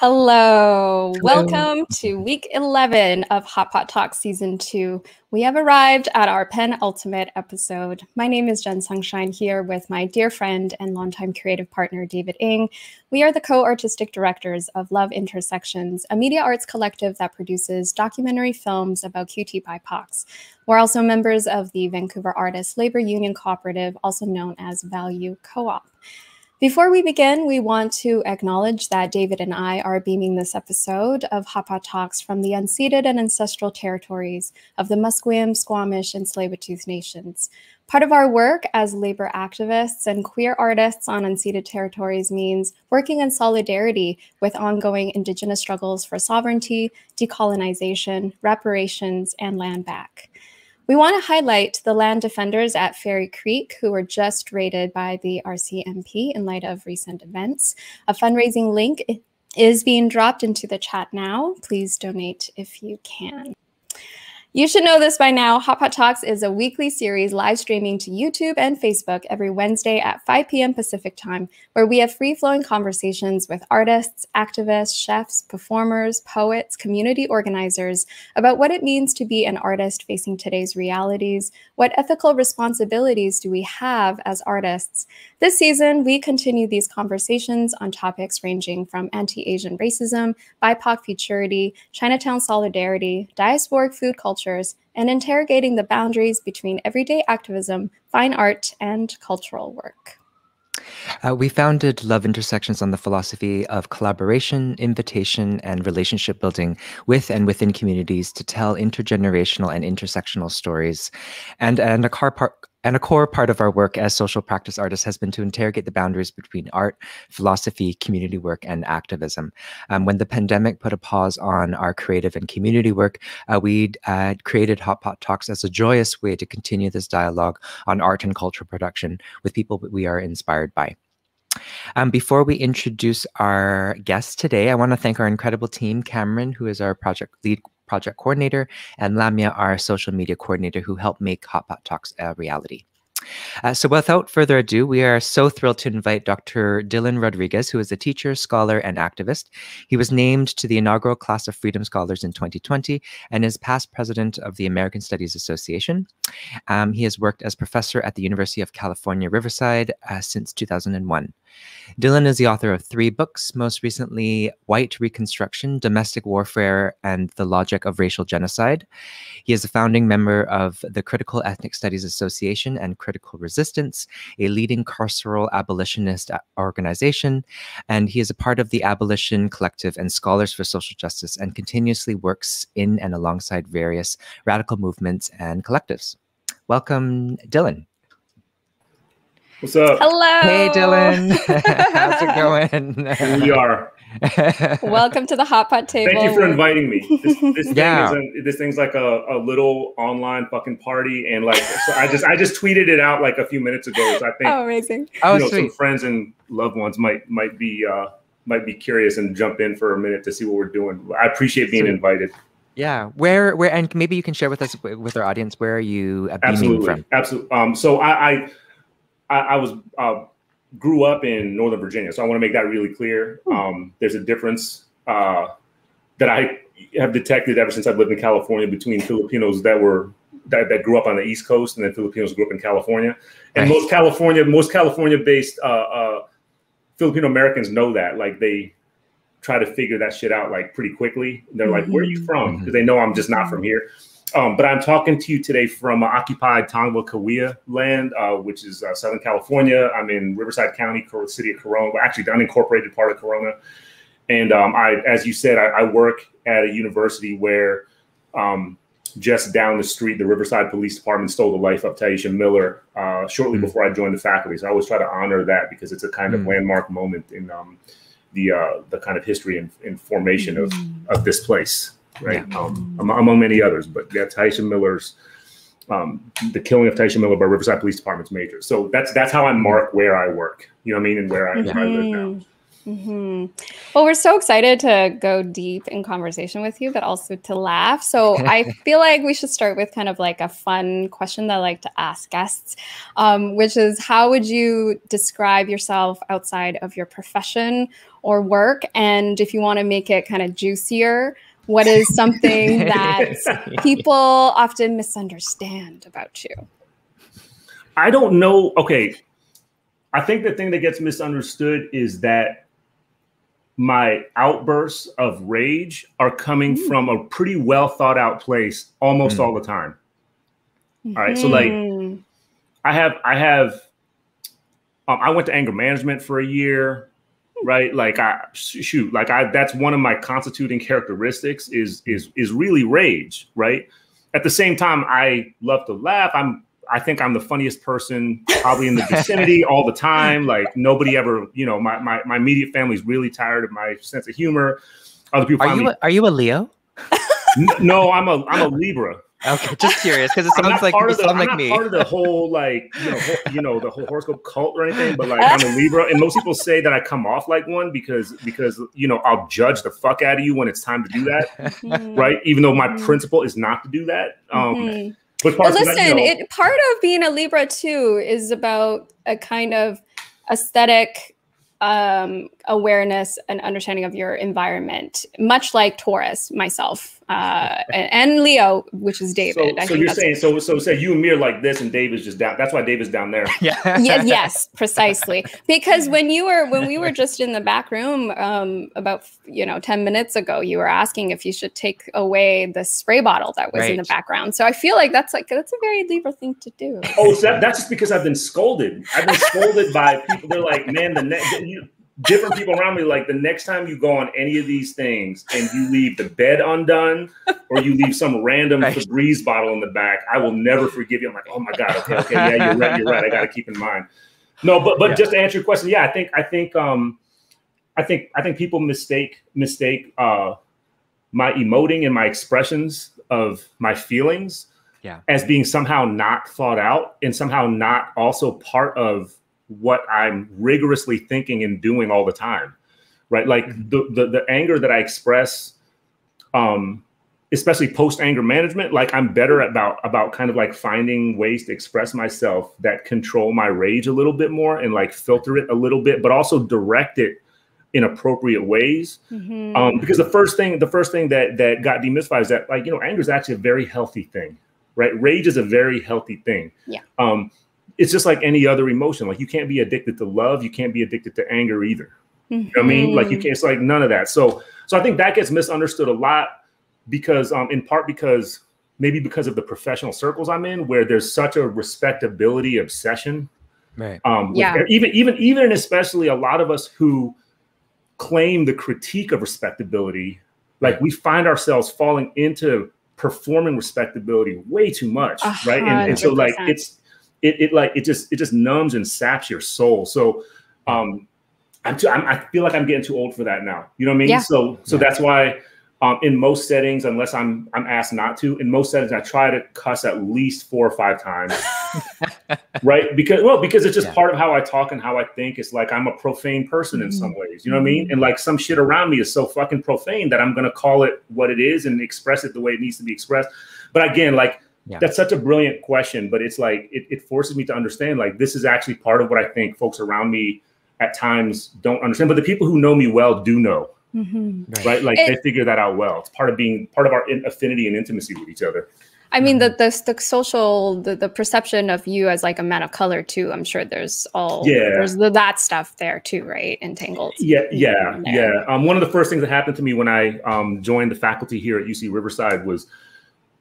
Hello. Hello. Welcome to week 11 of Hot Pot Talk season two. We have arrived at our penultimate episode. My name is Jen Sungshine here with my dear friend and longtime creative partner, David Ng. We are the co artistic directors of Love Intersections, a media arts collective that produces documentary films about QT BIPOCs. We're also members of the Vancouver Artists Labor Union Cooperative, also known as Value Co op. Before we begin, we want to acknowledge that David and I are beaming this episode of Pot Talks from the unceded and ancestral territories of the Musqueam, Squamish, and Tsleil-Waututh nations. Part of our work as labor activists and queer artists on unceded territories means working in solidarity with ongoing Indigenous struggles for sovereignty, decolonization, reparations, and land back. We want to highlight the land defenders at Fairy Creek who were just raided by the RCMP in light of recent events. A fundraising link is being dropped into the chat now. Please donate if you can. You should know this by now. Hot Pot Talks is a weekly series live streaming to YouTube and Facebook every Wednesday at 5 p.m. Pacific time, where we have free flowing conversations with artists, activists, chefs, performers, poets, community organizers about what it means to be an artist facing today's realities. What ethical responsibilities do we have as artists? This season, we continue these conversations on topics ranging from anti Asian racism, BIPOC futurity, Chinatown solidarity, diasporic food culture cultures and interrogating the boundaries between everyday activism, fine art, and cultural work. Uh, we founded Love Intersections on the philosophy of collaboration, invitation, and relationship building with and within communities to tell intergenerational and intersectional stories. And, and a car park and a core part of our work as social practice artists has been to interrogate the boundaries between art, philosophy, community work, and activism. Um, when the pandemic put a pause on our creative and community work, uh, we uh, created Hot Pot Talks as a joyous way to continue this dialogue on art and cultural production with people that we are inspired by. Um, before we introduce our guest today, I want to thank our incredible team, Cameron, who is our project lead project coordinator, and Lamia, our social media coordinator, who helped make Hot Pot Talks a reality. Uh, so, without further ado, we are so thrilled to invite Dr. Dylan Rodriguez, who is a teacher, scholar, and activist. He was named to the inaugural class of Freedom Scholars in 2020 and is past president of the American Studies Association. Um, he has worked as professor at the University of California, Riverside uh, since 2001. Dylan is the author of three books, most recently White Reconstruction, Domestic Warfare, and the Logic of Racial Genocide. He is a founding member of the Critical Ethnic Studies Association and Critical Resistance, a leading carceral abolitionist organization, and he is a part of the Abolition Collective and Scholars for Social Justice and continuously works in and alongside various radical movements and collectives. Welcome, Dylan. What's up? Hello. Hey, Dylan. How's it going? Here we are. Welcome to the hot pot table. Thank you for inviting me. This, this yeah. thing is a, this thing's like a, a little online fucking party, and like so I just I just tweeted it out like a few minutes ago. So I think oh amazing. You oh, know, some friends and loved ones might might be uh, might be curious and jump in for a minute to see what we're doing. I appreciate being sweet. invited. Yeah, where where and maybe you can share with us with our audience where are you uh, beaming absolutely, from? Absolutely. Um, so I, I I, I was uh, grew up in Northern Virginia, so I want to make that really clear. Hmm. Um, there's a difference uh, that I have detected ever since I've lived in California between Filipinos that were that, that grew up on the East Coast and then Filipinos grew up in California. And most California, most California-based uh, uh, Filipino Americans know that. Like they try to figure that shit out like pretty quickly. They're mm-hmm. like, "Where are you from?" Because mm-hmm. they know I'm just not from here. Um, but I'm talking to you today from uh, occupied Tongva land, uh, which is uh, Southern California. I'm in Riverside County, the city of Corona, actually the unincorporated part of Corona. And um, I, as you said, I, I, work at a university where um, just down the street, the Riverside Police Department stole the life of Tyisha Miller uh, shortly mm. before I joined the faculty. So I always try to honor that because it's a kind mm. of landmark moment in um, the uh, the kind of history and, and formation of, mm. of this place right? Yeah. Um, among many others, but yeah, Tyisha Miller's um, the killing of Tyisha Miller by Riverside Police Department's major. So that's that's how I mark where I work. You know what I mean, and where I, mm-hmm. I live now. Mm-hmm. Well, we're so excited to go deep in conversation with you, but also to laugh. So I feel like we should start with kind of like a fun question that I like to ask guests, um, which is how would you describe yourself outside of your profession or work? And if you want to make it kind of juicier, what is something that people often misunderstand about you? I don't know. Okay. I think the thing that gets misunderstood is that my outbursts of rage are coming mm. from a pretty well thought out place almost mm. all the time. All right. So like mm-hmm. I have I have um, I went to anger management for a year, right? Like I shoot, like I that's one of my constituting characteristics is is is really rage, right? At the same time, I love to laugh. I'm I think I'm the funniest person probably in the vicinity all the time. Like nobody ever, you know, my my my immediate family's really tired of my sense of humor. Other people are you a, are you a Leo? no, I'm a I'm a Libra. Okay, just curious because it sounds like part of the, I'm like not me. part of the whole like you know whole, you know the whole horoscope cult or anything, but like I'm a Libra, and most people say that I come off like one because because you know I'll judge the fuck out of you when it's time to do that, mm-hmm. right? Even though my mm-hmm. principle is not to do that. Um, mm-hmm. But listen, that, you know, it part of being a Libra too is about a kind of aesthetic um, awareness and understanding of your environment, much like Taurus, myself uh, and Leo, which is David. So, so you're saying so so say you and me are like this, and Dave is just down. That's why Dave is down there. Yeah. yeah yes, precisely. Because when you were when we were just in the back room um, about you know ten minutes ago, you were asking if you should take away the spray bottle that was right. in the background. So I feel like that's like that's a very Libra thing to do. Oh, so that, that's just because I've been scolded. I've been scolded by people. They're like, man, the next different people around me like the next time you go on any of these things and you leave the bed undone or you leave some random right. Febreze bottle in the back, I will never forgive you. I'm like, oh my god, okay, okay, yeah, you're right, you're right. I got to keep in mind. No, but but yeah. just to answer your question, yeah, I think I think um I think I think people mistake mistake uh my emoting and my expressions of my feelings yeah. as being somehow not thought out and somehow not also part of what I'm rigorously thinking and doing all the time, right? Like mm-hmm. the, the, the anger that I express, um, especially post anger management, like I'm better about about kind of like finding ways to express myself that control my rage a little bit more and like filter it a little bit, but also direct it in appropriate ways. Mm-hmm. Um, because the first thing, the first thing that that got demystified is that like you know anger is actually a very healthy thing, right? Rage is a very healthy thing. Yeah. Um, it's just like any other emotion. Like you can't be addicted to love, you can't be addicted to anger either. Mm-hmm. You know what I mean? Like you mm-hmm. can't. It's like none of that. So, so I think that gets misunderstood a lot because, um, in part because maybe because of the professional circles I'm in, where there's such a respectability obsession. Right. Um, yeah. Even, even, even, and especially a lot of us who claim the critique of respectability, like we find ourselves falling into performing respectability way too much, right? And, and so, like, it's it, it like it just it just numbs and saps your soul. So um I'm, too, I'm, i feel like I'm getting too old for that now. You know what I mean? Yeah. So so yeah. that's why um, in most settings, unless I'm I'm asked not to, in most settings I try to cuss at least four or five times. right? Because well, because it's just yeah. part of how I talk and how I think. It's like I'm a profane person mm-hmm. in some ways. You know what I mean? Mm-hmm. And like some shit around me is so fucking profane that I'm gonna call it what it is and express it the way it needs to be expressed. But again, like yeah. That's such a brilliant question, but it's like it, it forces me to understand like this is actually part of what I think folks around me at times don't understand. But the people who know me well do know, mm-hmm. right? Like it, they figure that out well. It's part of being part of our affinity and intimacy with each other. I mean, the, mm-hmm. the the social the, the perception of you as like a man of color too. I'm sure there's all yeah there's the, that stuff there too, right? Entangled. Yeah, yeah, yeah. Um, one of the first things that happened to me when I um, joined the faculty here at UC Riverside was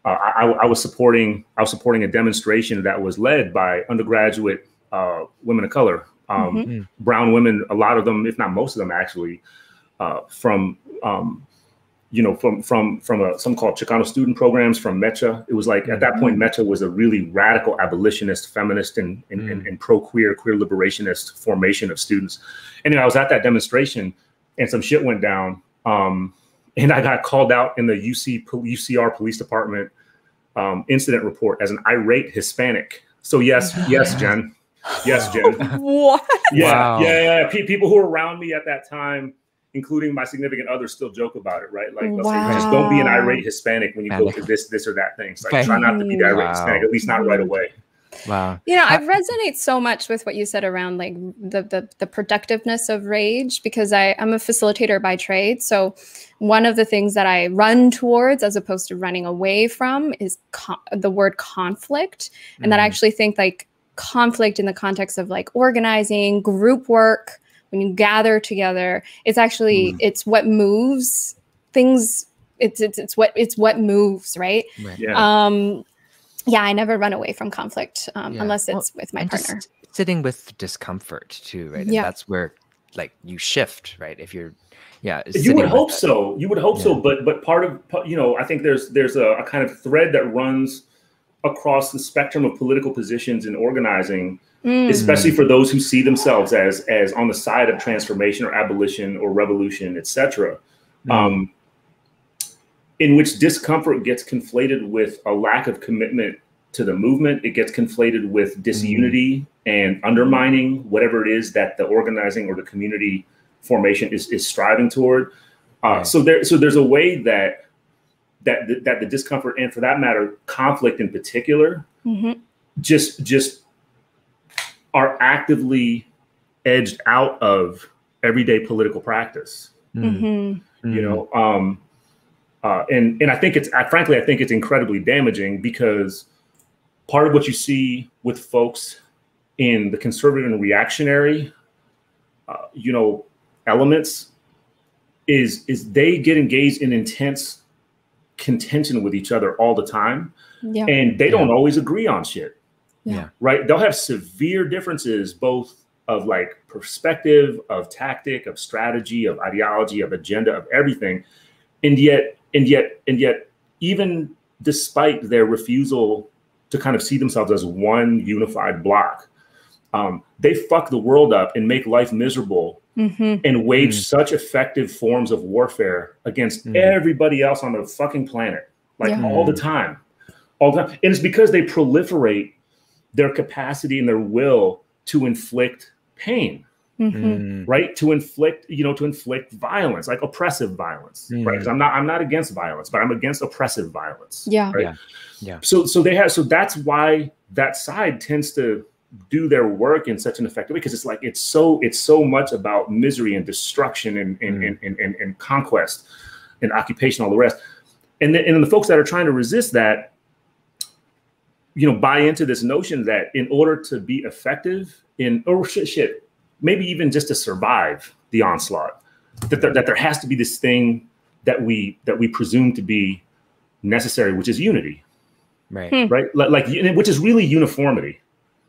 uh, I, I, was supporting I was supporting a demonstration that was led by undergraduate uh, women of color, um, mm-hmm. Mm. brown women. A lot of them, if not most of them, actually uh, from um, you know from from from a some called Chicano student programs from MECHA. It was like at that point mm-hmm. MECHA was a really radical abolitionist, feminist, and and, mm. and, and pro queer queer liberationist formation of students. And I was at that demonstration, and some shit went down. Um, and I got called out in the UC UCR police department um, incident report as an irate Hispanic. So yes, yes, Jen. Yes, Jen. what? Yeah, Wow. yeah, yeah. Pe- people who were around me at that time, including my significant other, still joke about it, right? Like, they'll say, just don't be an irate Hispanic when you go to this, this or that thing. It's like, Okay. try not to be the irate Wow. Hispanic, at least not right away. Wow. You know, I I- resonate so much with what you said around like the the, the productiveness of rage because I, I'm a facilitator by trade. So one of the things that I run towards as opposed to running away from is co- the word conflict. And that I Mm. actually think like conflict in the context of like organizing, group work, when you gather together, it's actually Mm. it's what moves things. It's, it's it's what it's what moves, right? Right. Yeah. Um, yeah, I never run away from conflict um, Yeah. unless Well, it's with my partner. just sitting with discomfort too, right? And Yeah. that's where like you shift, right? If you're, yeah, you would hope it. so. You would hope so, but but part of you know, I think there's there's a, a kind of thread that runs across the spectrum of political positions in organizing, Mm. especially for those who see themselves as as on the side of transformation or abolition or revolution, etc. Mm. Um, in which discomfort gets conflated with a lack of commitment to the movement. It gets conflated with disunity and undermining whatever it is that the organizing or the community formation is, is striving toward. Uh, Right. So there, so there's a way that that that the discomfort and, for that matter, conflict in particular, Mhm. just just are actively edged out of everyday political practice Mm. Mhm. you know um uh and and i think it's I, frankly i think it's incredibly damaging because part of what you see with folks in the conservative and reactionary uh, you know elements is is they get engaged in intense contention with each other all the time Yeah. and they don't always agree on shit Yeah. right they'll have severe differences both of like perspective of tactic of strategy of ideology of agenda of everything and yet and yet and yet even despite their refusal to kind of see themselves as one unified block um, they fuck the world up and make life miserable Mhm. and wage Mm. such effective forms of warfare against Mm. everybody else on the fucking planet, like Yeah. all the time, all the time. And it's because they proliferate their capacity and their will to inflict pain, Mhm. Mm. right? To inflict, you know, to inflict violence, like oppressive violence, right? Mm. Because I'm not, I'm not against violence, but I'm against oppressive violence. Yeah. Right? Yeah. Yeah. So, so they have, so that's why that side tends to do their work in such an effective way because it's like it's so it's so much about misery and destruction and and, Mm. and, and, and, and conquest and occupation all the rest and then, and then the folks that are trying to resist that you know buy into this notion that in order to be effective in or shit, shit maybe even just to survive the onslaught that there, that there has to be this thing that we that we presume to be necessary which is unity Right. Hmm. right like, like which is really uniformity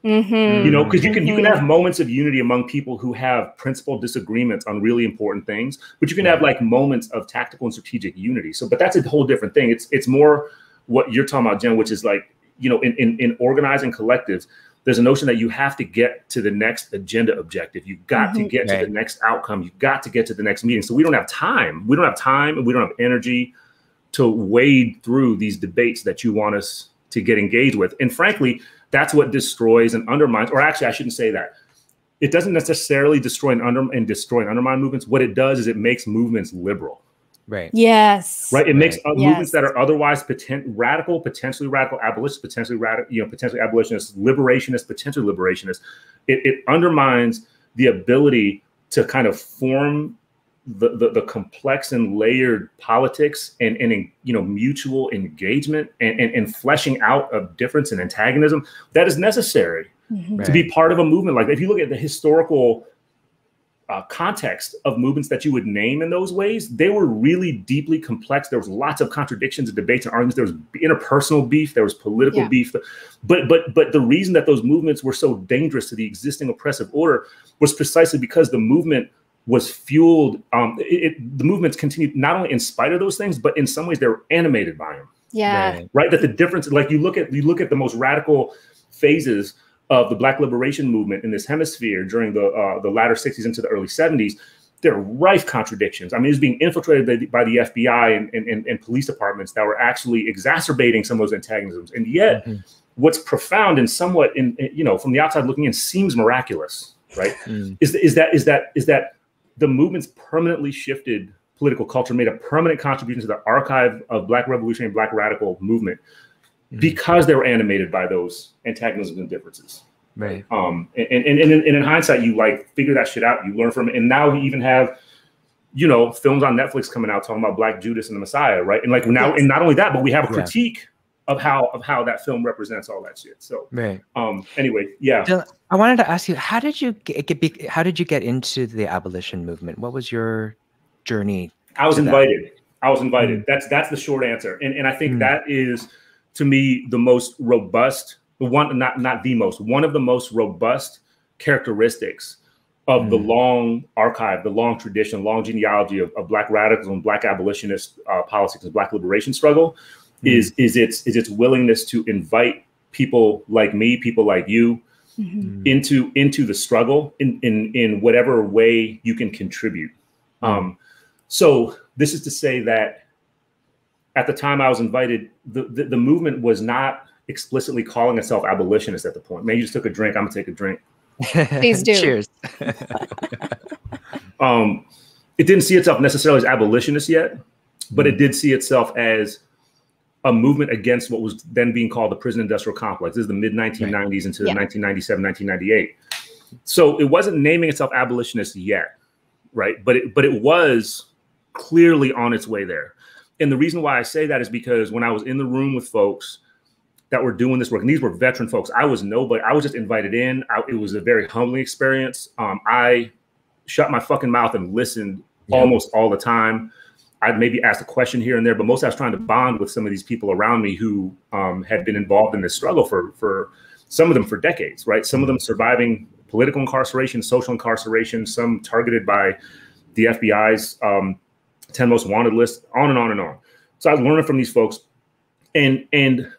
Mhm. you know because you can you can Mhm. have moments of unity among people who have principal disagreements on really important things but you can have like moments of tactical and strategic unity so but that's a whole different thing it's it's more what you're talking about jen which is like you know in in, in organizing collectives there's a notion that you have to get to the next agenda objective you've got to Mhm. get to the next outcome you've got to get to the next meeting so we don't have time we don't have time and we don't have energy to wade through these debates that you want us to get engaged with. And frankly, that's what destroys and undermines, or actually, I shouldn't say that. It doesn't necessarily destroy and under and destroy and undermine movements. What it does is it makes movements liberal, Right. Yes. right? It makes Right. uh, movements Yes. that are otherwise poten- radical, potentially radical abolitionists, potentially radical, you know, potentially abolitionists, liberationists, potentially liberationists. It, it undermines the ability to kind of form the, the, the complex and layered politics and, and you know mutual engagement and, and, and fleshing out of difference and antagonism that is necessary Mhm. Right. to be part of a movement like. If you look at the historical uh, context of movements that you would name in those ways, they were really deeply complex. There was lots of contradictions and debates and arguments. There was interpersonal beef. There was political Yeah. beef. But but but the reason that those movements were so dangerous to the existing oppressive order was precisely because the movement was fueled. Um, it, it- the movements continued not only in spite of those things, but in some ways they were animated by them Yeah. Right. right that the difference like you look at you look at the most radical phases of the black liberation movement in this hemisphere during the uh, the latter 60s into the early 70s there are rife contradictions i mean it was being infiltrated by the, by the fbi and, and, and, police departments that were actually exacerbating some of those antagonisms and yet Mhm. what's profound and somewhat in you know from the outside looking in seems miraculous, right? Mm. Is is that is that is that the movement's permanently shifted political culture, made a permanent contribution to the archive of Black revolutionary Black radical movement mm. because they were animated by those antagonisms and differences. Right. Um, and, and, and, and in hindsight, you like figure that shit out. You learn from it. And now we even have, you know, films on Netflix coming out talking about Black Judas and the Messiah, right? And like now, yes. and not only that, but we have a critique yeah. of how of how that film represents all that shit. So, right. Um. Anyway, yeah. Dylan, I wanted to ask you, how did you get, get how did you get into the abolition movement? What was your journey? I was invited. That? I was invited. Mm. That's that's the short answer. And and I think mm. that is to me the most robust one not not the most one of the most robust characteristics of mm. the long archive, the long tradition, long genealogy of, of Black radicalism, Black abolitionist uh, politics, and Black liberation struggle mm. is is its is its willingness to invite people like me, people like you, mm-hmm. into into the struggle in in in whatever way you can contribute. Mm. Um, so this is to say that at the time I was invited, the, the, the movement was not explicitly calling itself abolitionist at the point. Man, you just took a drink. I'm gonna take a drink. Please do. Cheers. um, it didn't see itself necessarily as abolitionist yet, but it did see itself as a movement against what was then being called the prison industrial complex. This is the mid 1990s right. into yeah. 1997, 1998. So it wasn't naming itself abolitionist yet, right? But it, but it was clearly on its way there. And the reason why I say that is because when I was in the room with folks that were doing this work. And these were veteran folks. I was nobody. I was just invited in. I, it was a very humbling experience. Um, I shut my fucking mouth and listened yeah. almost all the time. I'd maybe ask a question here and there, but most I was trying to bond with some of these people around me who um, had been involved in this struggle for for some of them for decades, right? Some of them surviving political incarceration, social incarceration, some targeted by the FBI's um, 10 most wanted list, on and on and on. So I was learning from these folks. And and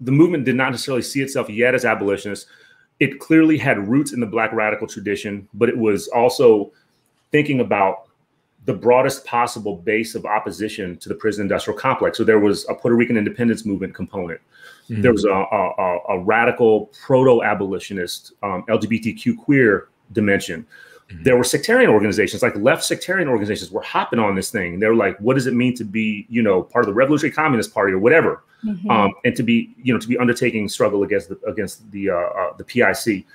the movement did not necessarily see itself yet as abolitionist. It clearly had roots in the Black radical tradition, but it was also thinking about the broadest possible base of opposition to the prison industrial complex. So there was a Puerto Rican independence movement component. Mm-hmm. There was a, a, a radical proto abolitionist, um, LGBTQ queer dimension. Mm-hmm. There were sectarian organizations, like left sectarian organizations, were hopping on this thing. They're like, "What does it mean to be, you know, part of the Revolutionary Communist Party or whatever?" Mm-hmm. Um, and to be, you know, to be undertaking struggle against the against the uh, uh, the PIC.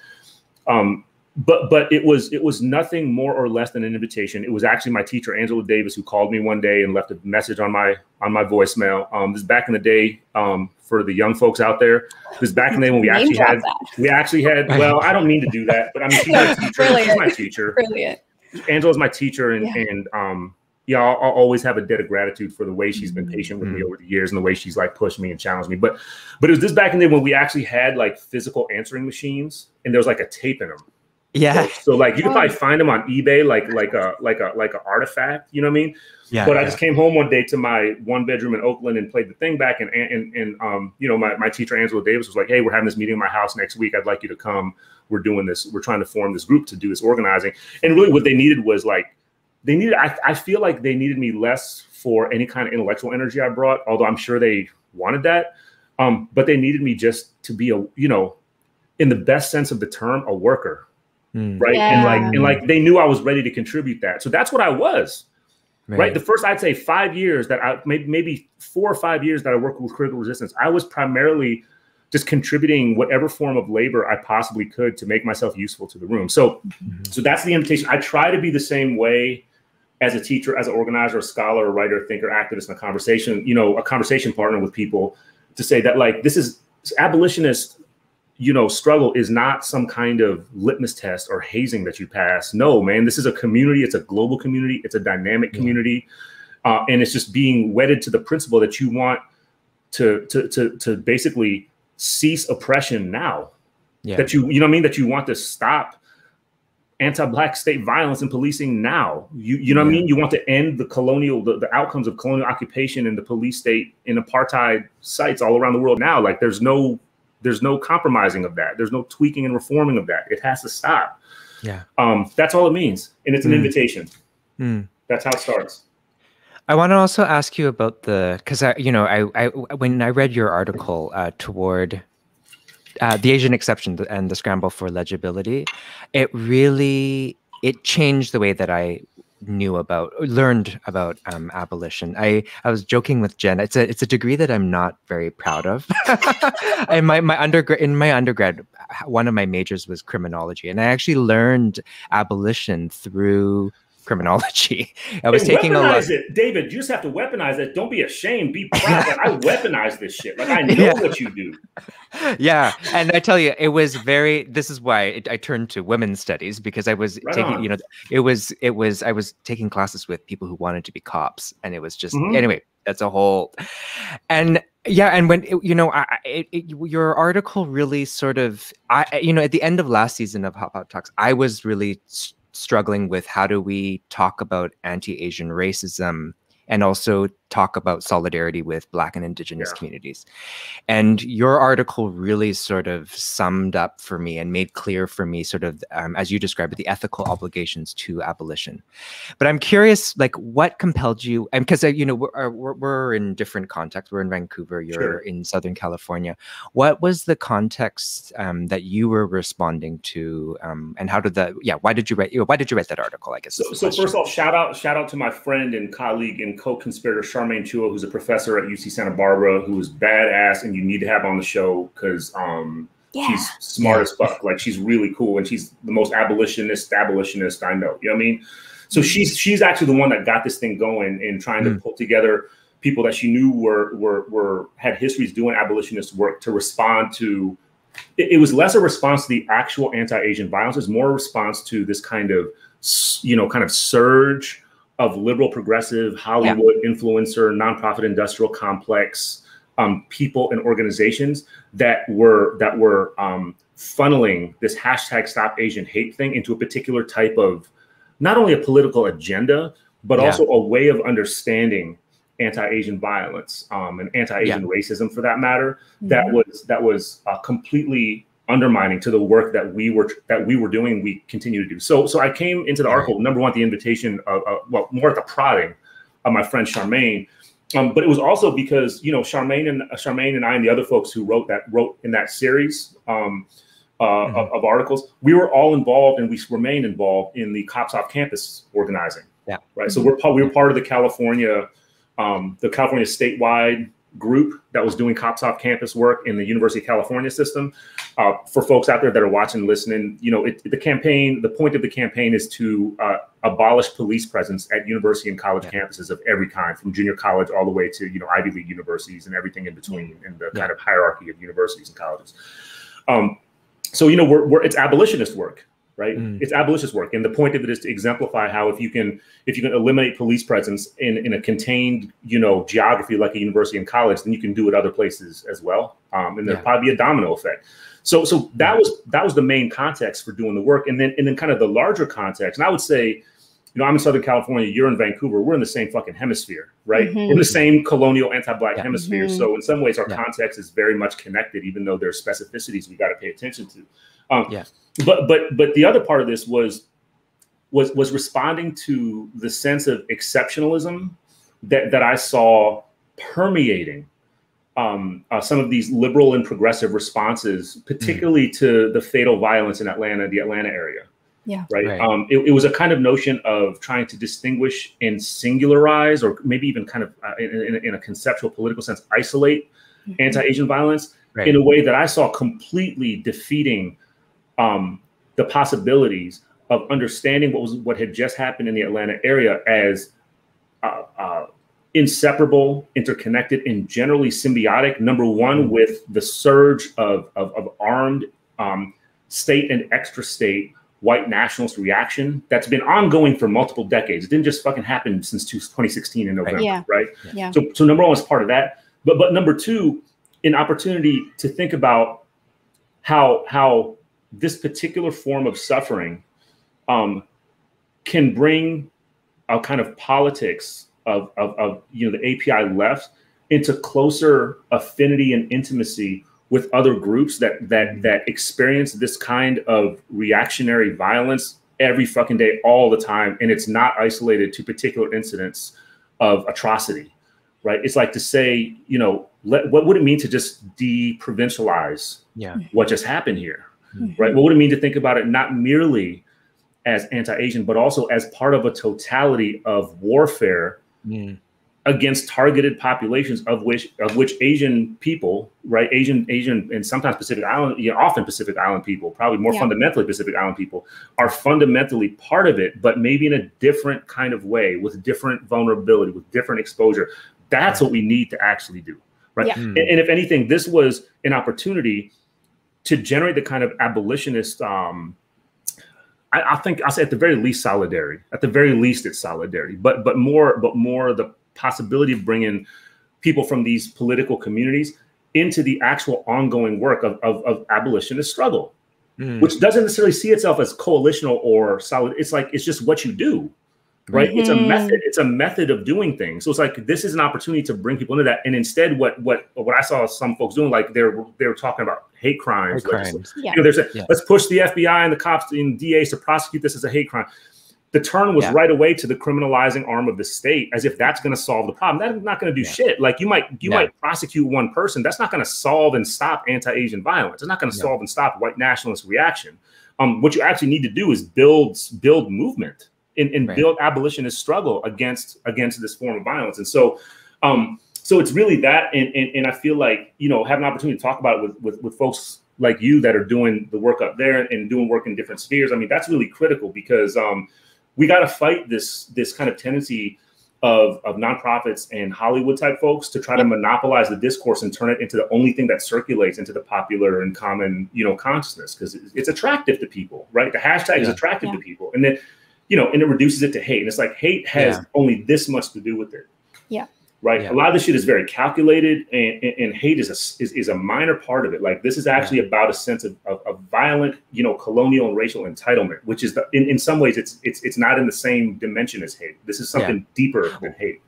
Um, but but it was it was nothing more or less than an invitation. It was actually my teacher Angela Davis who called me one day and left a message on my on my voicemail. Um, this is back in the day um, for the young folks out there. This back in the day when we actually had that. we actually had. Well, I don't mean to do that, but I mean she's my teacher. She's my teacher. Brilliant. Angela's my teacher, and yeah. and um yeah, I'll, I'll, always have a debt of gratitude for the way she's been patient with mm-hmm. me over the years and the way she's like pushed me and challenged me. But but it was this back in the day when we actually had like physical answering machines and there was like a tape in them. Yeah. So, so like you can probably find them on eBay, like like a like a like an artifact. You know what I mean? Yeah. But yeah. I just came home one day to my one bedroom in Oakland and played the thing back, and and and um you know my my teacher Angela Davis was like, hey, we're having this meeting in my house next week. I'd like you to come. We're doing this. We're trying to form this group to do this organizing. And really, what they needed was like they needed I, I feel like they needed me less for any kind of intellectual energy I brought, although I'm sure they wanted that. Um, but they needed me just to be a, you know, in the best sense of the term, a worker. Mm. Right. Yeah. And like and like they knew I was ready to contribute that. So that's what I was. Right. right. The first I'd say five years that I maybe maybe four or five years that I worked with critical resistance, I was primarily just contributing whatever form of labor I possibly could to make myself useful to the room. So, mm-hmm. so that's the invitation. I try to be the same way as a teacher, as an organizer, a scholar, a writer, thinker, activist in a conversation, you know, a conversation partner with people to say that like this is abolitionist, you know, struggle is not some kind of litmus test or hazing that you pass. No, man, this is a community. It's a global community. It's a dynamic community, uh, and it's just being wedded to the principle that you want to to to to basically cease oppression now. Yeah. That you you know what I mean. That you want to stop anti-black state violence and policing now. You you know yeah. what I mean? You want to end the colonial the, the outcomes of colonial occupation and the police state in apartheid sites all around the world now. Like there's no there's no compromising of that. There's no tweaking and reforming of that. It has to stop. Yeah. Um, that's all it means. And it's an mm. invitation. Mm. That's how it starts. I want to also ask you about the because I, you know, I, I when I read your article uh, toward uh, the Asian exception and the scramble for legibility, it really it changed the way that I knew about learned about um, abolition. I I was joking with Jen. It's a it's a degree that I'm not very proud of. in my my undergrad in my undergrad, one of my majors was criminology, and I actually learned abolition through criminology. I was and taking a look. It. David, you just have to weaponize it. Don't be ashamed. Be proud. like, I weaponize this shit. Like I know yeah. what you do. Yeah, and I tell you, it was very. This is why it, I turned to women's studies because I was right taking. On. You know, it was it was I was taking classes with people who wanted to be cops, and it was just mm-hmm. anyway. That's a whole, and yeah, and when you know, I, it, it, your article really sort of, I you know, at the end of last season of Hot Pot Talks, I was really struggling with how do we talk about anti-Asian racism and also talk about solidarity with Black and Indigenous yeah. communities. And your article really sort of summed up for me and made clear for me, sort of, um, as you described it, the ethical obligations to abolition. But I'm curious, like, what compelled you? And because, uh, you know, we're, uh, we're, we're, in different contexts. We're in Vancouver, you're sure. in Southern California. What was the context um, that you were responding to? Um, and how did that, yeah, why did you write, why did you write that article? I guess. So, so first off, shout out, shout out to my friend and colleague and co-conspirator, Charmaine Chua, who's a professor at UC Santa Barbara, who is badass, and you need to have on the show because um, yeah. she's smart as fuck. Like she's really cool, and she's the most abolitionist abolitionist I know. You know what I mean? So mm-hmm. she's she's actually the one that got this thing going and trying mm. to pull together people that she knew were were were had histories doing abolitionist work to respond to. It, it was less a response to the actual anti-Asian violence; it's more a response to this kind of you know kind of surge of liberal, progressive, Hollywood yeah. influencer, nonprofit industrial complex um, people and organizations that were that were um, funneling this hashtag Stop Asian Hate thing into a particular type of not only a political agenda but yeah. also a way of understanding anti-Asian violence um, and anti-Asian yeah. racism, for that matter. Mm-hmm. That was that was uh, completely undermining to the work that we were that we were doing we continue to do. So so i came into the article number one the invitation of uh, well more at the prodding of my friend charmaine. Um, but it was also because you know charmaine and uh, charmaine and i and the other folks who wrote that wrote in that series um, uh, mm-hmm. of, of, articles we were all involved and we remained involved in the cops off campus organizing. Yeah. Right? So we're we were part of the california um, the california statewide group that was doing cops off campus work in the University of California system. Uh, for folks out there that are watching, listening, you know, it, the campaign, the point of the campaign is to uh, abolish police presence at university and college yeah. campuses of every kind, from junior college all the way to you know Ivy League universities and everything in between, in the yeah. kind of hierarchy of universities and colleges. Um, so you know, we're, we're it's abolitionist work right? Mm. It's abolitionist work, and the point of it is to exemplify how if you can if you can eliminate police presence in in a contained you know geography like a university and college, then you can do it other places as well, um, and there'll yeah. probably be a domino effect. So so that was that was the main context for doing the work, and then and then kind of the larger context, and I would say. You know, I'm in Southern California. You're in Vancouver. We're in the same fucking hemisphere, right? Mm-hmm. We're in the same colonial anti-black yeah. hemisphere. Mm-hmm. So in some ways, our yeah. context is very much connected, even though there's specificities we got to pay attention to. Um, yeah but but but the other part of this was was was responding to the sense of exceptionalism that that I saw permeating um, uh, some of these liberal and progressive responses, particularly mm. to the fatal violence in Atlanta, the Atlanta area. Yeah. Right. right. Um, it, it, was a kind of notion of trying to distinguish and singularize, or maybe even kind of uh, in, in, in, a conceptual political sense, isolate mm-hmm. anti-Asian violence right. in a way that I saw completely defeating um, the possibilities of understanding what was what had just happened in the Atlanta area as uh, uh, inseparable, interconnected, and generally symbiotic. Number one, with the surge of, of, of armed um, state and extra state white nationalist reaction that's been ongoing for multiple decades. It didn't just fucking happen since 2016 in November, yeah. right? Yeah. So, so number one is part of that. But but number two, an opportunity to think about how how this particular form of suffering um, can bring a kind of politics of, of, of, you know the API left into closer affinity and intimacy with other groups that that that experience this kind of reactionary violence every fucking day all the time and it's not isolated to particular incidents of atrocity, right? It's like to say, you know, let, what would it mean to just de-provincialize Yeah. what just happened here, Mm-hmm. right? What would it mean to think about it not merely as anti-Asian, but also as part of a totality of warfare Mm. against targeted populations of which of which Asian people, right? Asian, Asian, and sometimes Pacific Island, you know, often Pacific Island people, probably more Yeah. fundamentally Pacific Island people, are fundamentally part of it, but maybe in a different kind of way, with different vulnerability, with different exposure. That's what we need to actually do, right? Yeah. And, and if anything, this was an opportunity to generate the kind of abolitionist. Um, I, I think I'll say at the very least solidarity. At the very least, it's solidarity, but but more, but more the possibility of bringing people from these political communities into the actual ongoing work of, of, of abolitionist struggle, Mm. which doesn't necessarily see itself as coalitional or solid. It's like it's just what you do, right? It's a Mhm. method. It's a method of doing things. So it's like this is an opportunity to bring people into that. And instead, what what what I saw some folks doing, like they're they're talking about hate crimes. Hate crimes. Yeah. You know, there's a Yeah. let's push the FBI and the cops and DAs to prosecute this as a hate crime. The turn was Yeah. right away to the criminalizing arm of the state, as if that's going to solve the problem. That's not going to do Yeah. shit. Like you might you No. might prosecute one person. That's not going to solve and stop anti-Asian violence. It's not going to No. solve and stop white nationalist reaction. Um, what you actually need to do is build build movement and, and Right. build abolitionist struggle against against this form of violence. And so, um, so it's really that. And, and and I feel like you know have an opportunity to talk about it with with, with folks like you that are doing the work up there and doing work in different spheres. I mean, that's really critical because um, we got to fight this this kind of tendency of of nonprofits and Hollywood type folks to try to monopolize the discourse and turn it into the only thing that circulates into the popular and common you know consciousness because it's attractive to people, right? The hashtag is Yeah. attractive Yeah. to people, and then you know, and it reduces it to hate, and it's like hate has Yeah. only this much to do with it. Yeah. Right. Yeah. A lot of this shit is very calculated, and, and, and hate is a is, is a minor part of it. Like this is actually about a sense of, of, of violent, you know, colonial and racial entitlement, which is the, in, in some ways it's it's it's not in the same dimension as hate. This is something deeper than hate.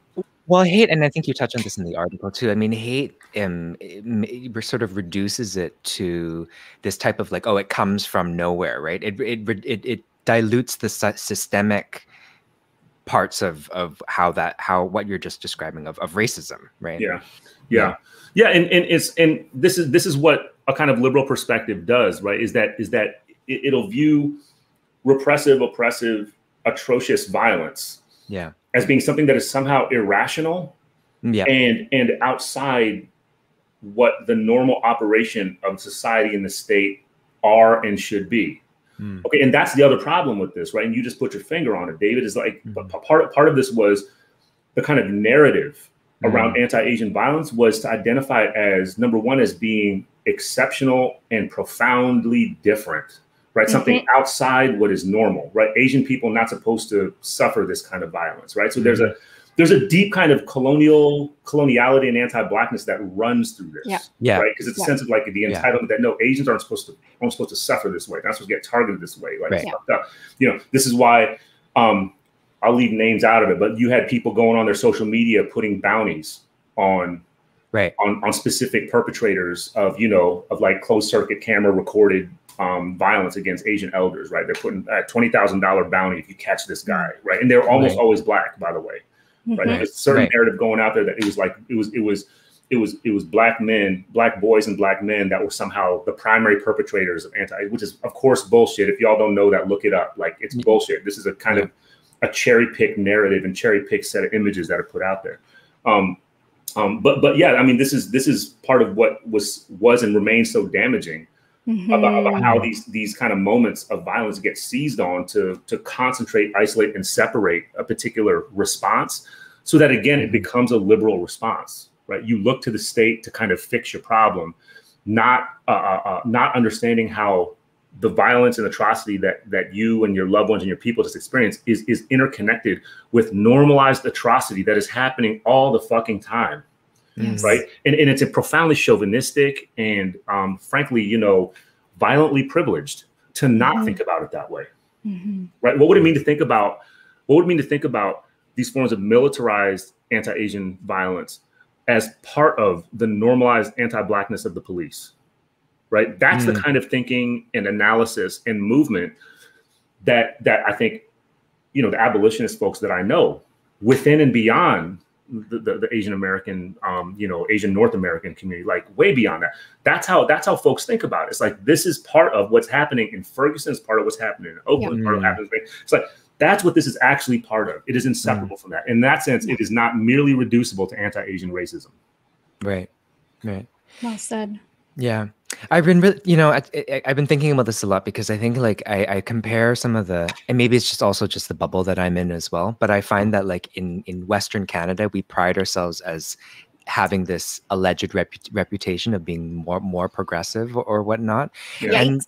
Well, hate, and I think you touched on this in the article too. I mean, hate um, it it sort of reduces it to this type of like, oh, it comes from nowhere, right? It it it, it dilutes the sy- systemic parts of of how that how what you're just describing of of racism, right? Yeah. Yeah. Yeah. And, and it's and this is this is what a kind of liberal perspective does, right? Is that is that it, it'll view repressive, oppressive, atrocious violence yeah, as being something that is somehow irrational yeah, and and outside what the normal operation of society and the state are and should be. Mm. Okay, and that's the other problem with this, right? And you just put your finger on it. David is like p- part part of this was the kind of narrative Mm. around anti-Asian violence was to identify it as number one as being exceptional and profoundly different, right? Something outside what is normal, right? Asian people not supposed to suffer this kind of violence, right? So there's a there's a deep kind of colonial coloniality and anti-blackness that runs through this Yeah. yeah, right? Because it's a sense of like the Yeah. entitlement that no Asians aren't supposed to aren't supposed to suffer this way. They're not supposed to get targeted this way. Like Right. Yeah. You know, this is why um, I'll leave names out of it, but you had people going on their social media putting bounties on right, on on specific perpetrators of you know of like closed circuit camera recorded um, violence against Asian elders. Right? They're putting a twenty thousand dollar bounty if you catch this guy. Right? And they're almost Right. always black, by the way right? Mhm. There's a certain Right. narrative going out there that it was like it was it was it was it was black men, black boys and black men that were somehow the primary perpetrators of anti, which is of course bullshit. If y'all don't know that, look it up. Like it's Yeah. bullshit. This is a kind of a cherry pick narrative and cherry pick set of images that are put out there. Um, um, but but yeah, I mean this is this is part of what was was and remains so damaging about, about Mhm. how these these kind of moments of violence get seized on to to concentrate, isolate, and separate a particular response, so that again it Mhm. becomes a liberal response. Right? You look to the state to kind of fix your problem, not uh, uh, uh, not understanding how the violence and atrocity that that you and your loved ones and your people just experience is is interconnected with normalized atrocity that is happening all the fucking time Yes. right? And, and it's a profoundly chauvinistic and, um, frankly, you know, violently privileged to not Mhm. think about it that way, Mhm. right? What would it mean to think about? What would it mean to think about these forms of militarized anti-Asian violence as part of the normalized anti-blackness of the police, right? That's the Mm. kind of thinking and analysis and movement that that I think, you know, the abolitionist folks that I know within and beyond the, the, the Asian American, um, you know, Asian North American community, like way beyond that. That's how that's how folks think about it. It's like this is part of what's happening in Ferguson, is part of what's happening in Oakland, Yeah. part of what happens. It's like that's what this is actually part of. It is inseparable from that. In that sense, it is not merely reducible to anti-Asian racism. Right. Right. Well said. Yeah, I've been, really, you know, I, I, I've been thinking about this a lot because I think like I, I compare some of the, and maybe it's just also just the bubble that I'm in as well. But I find that like in in Western Canada, we pride ourselves as having this alleged repu- reputation of being more more progressive or, or whatnot. Yeah. And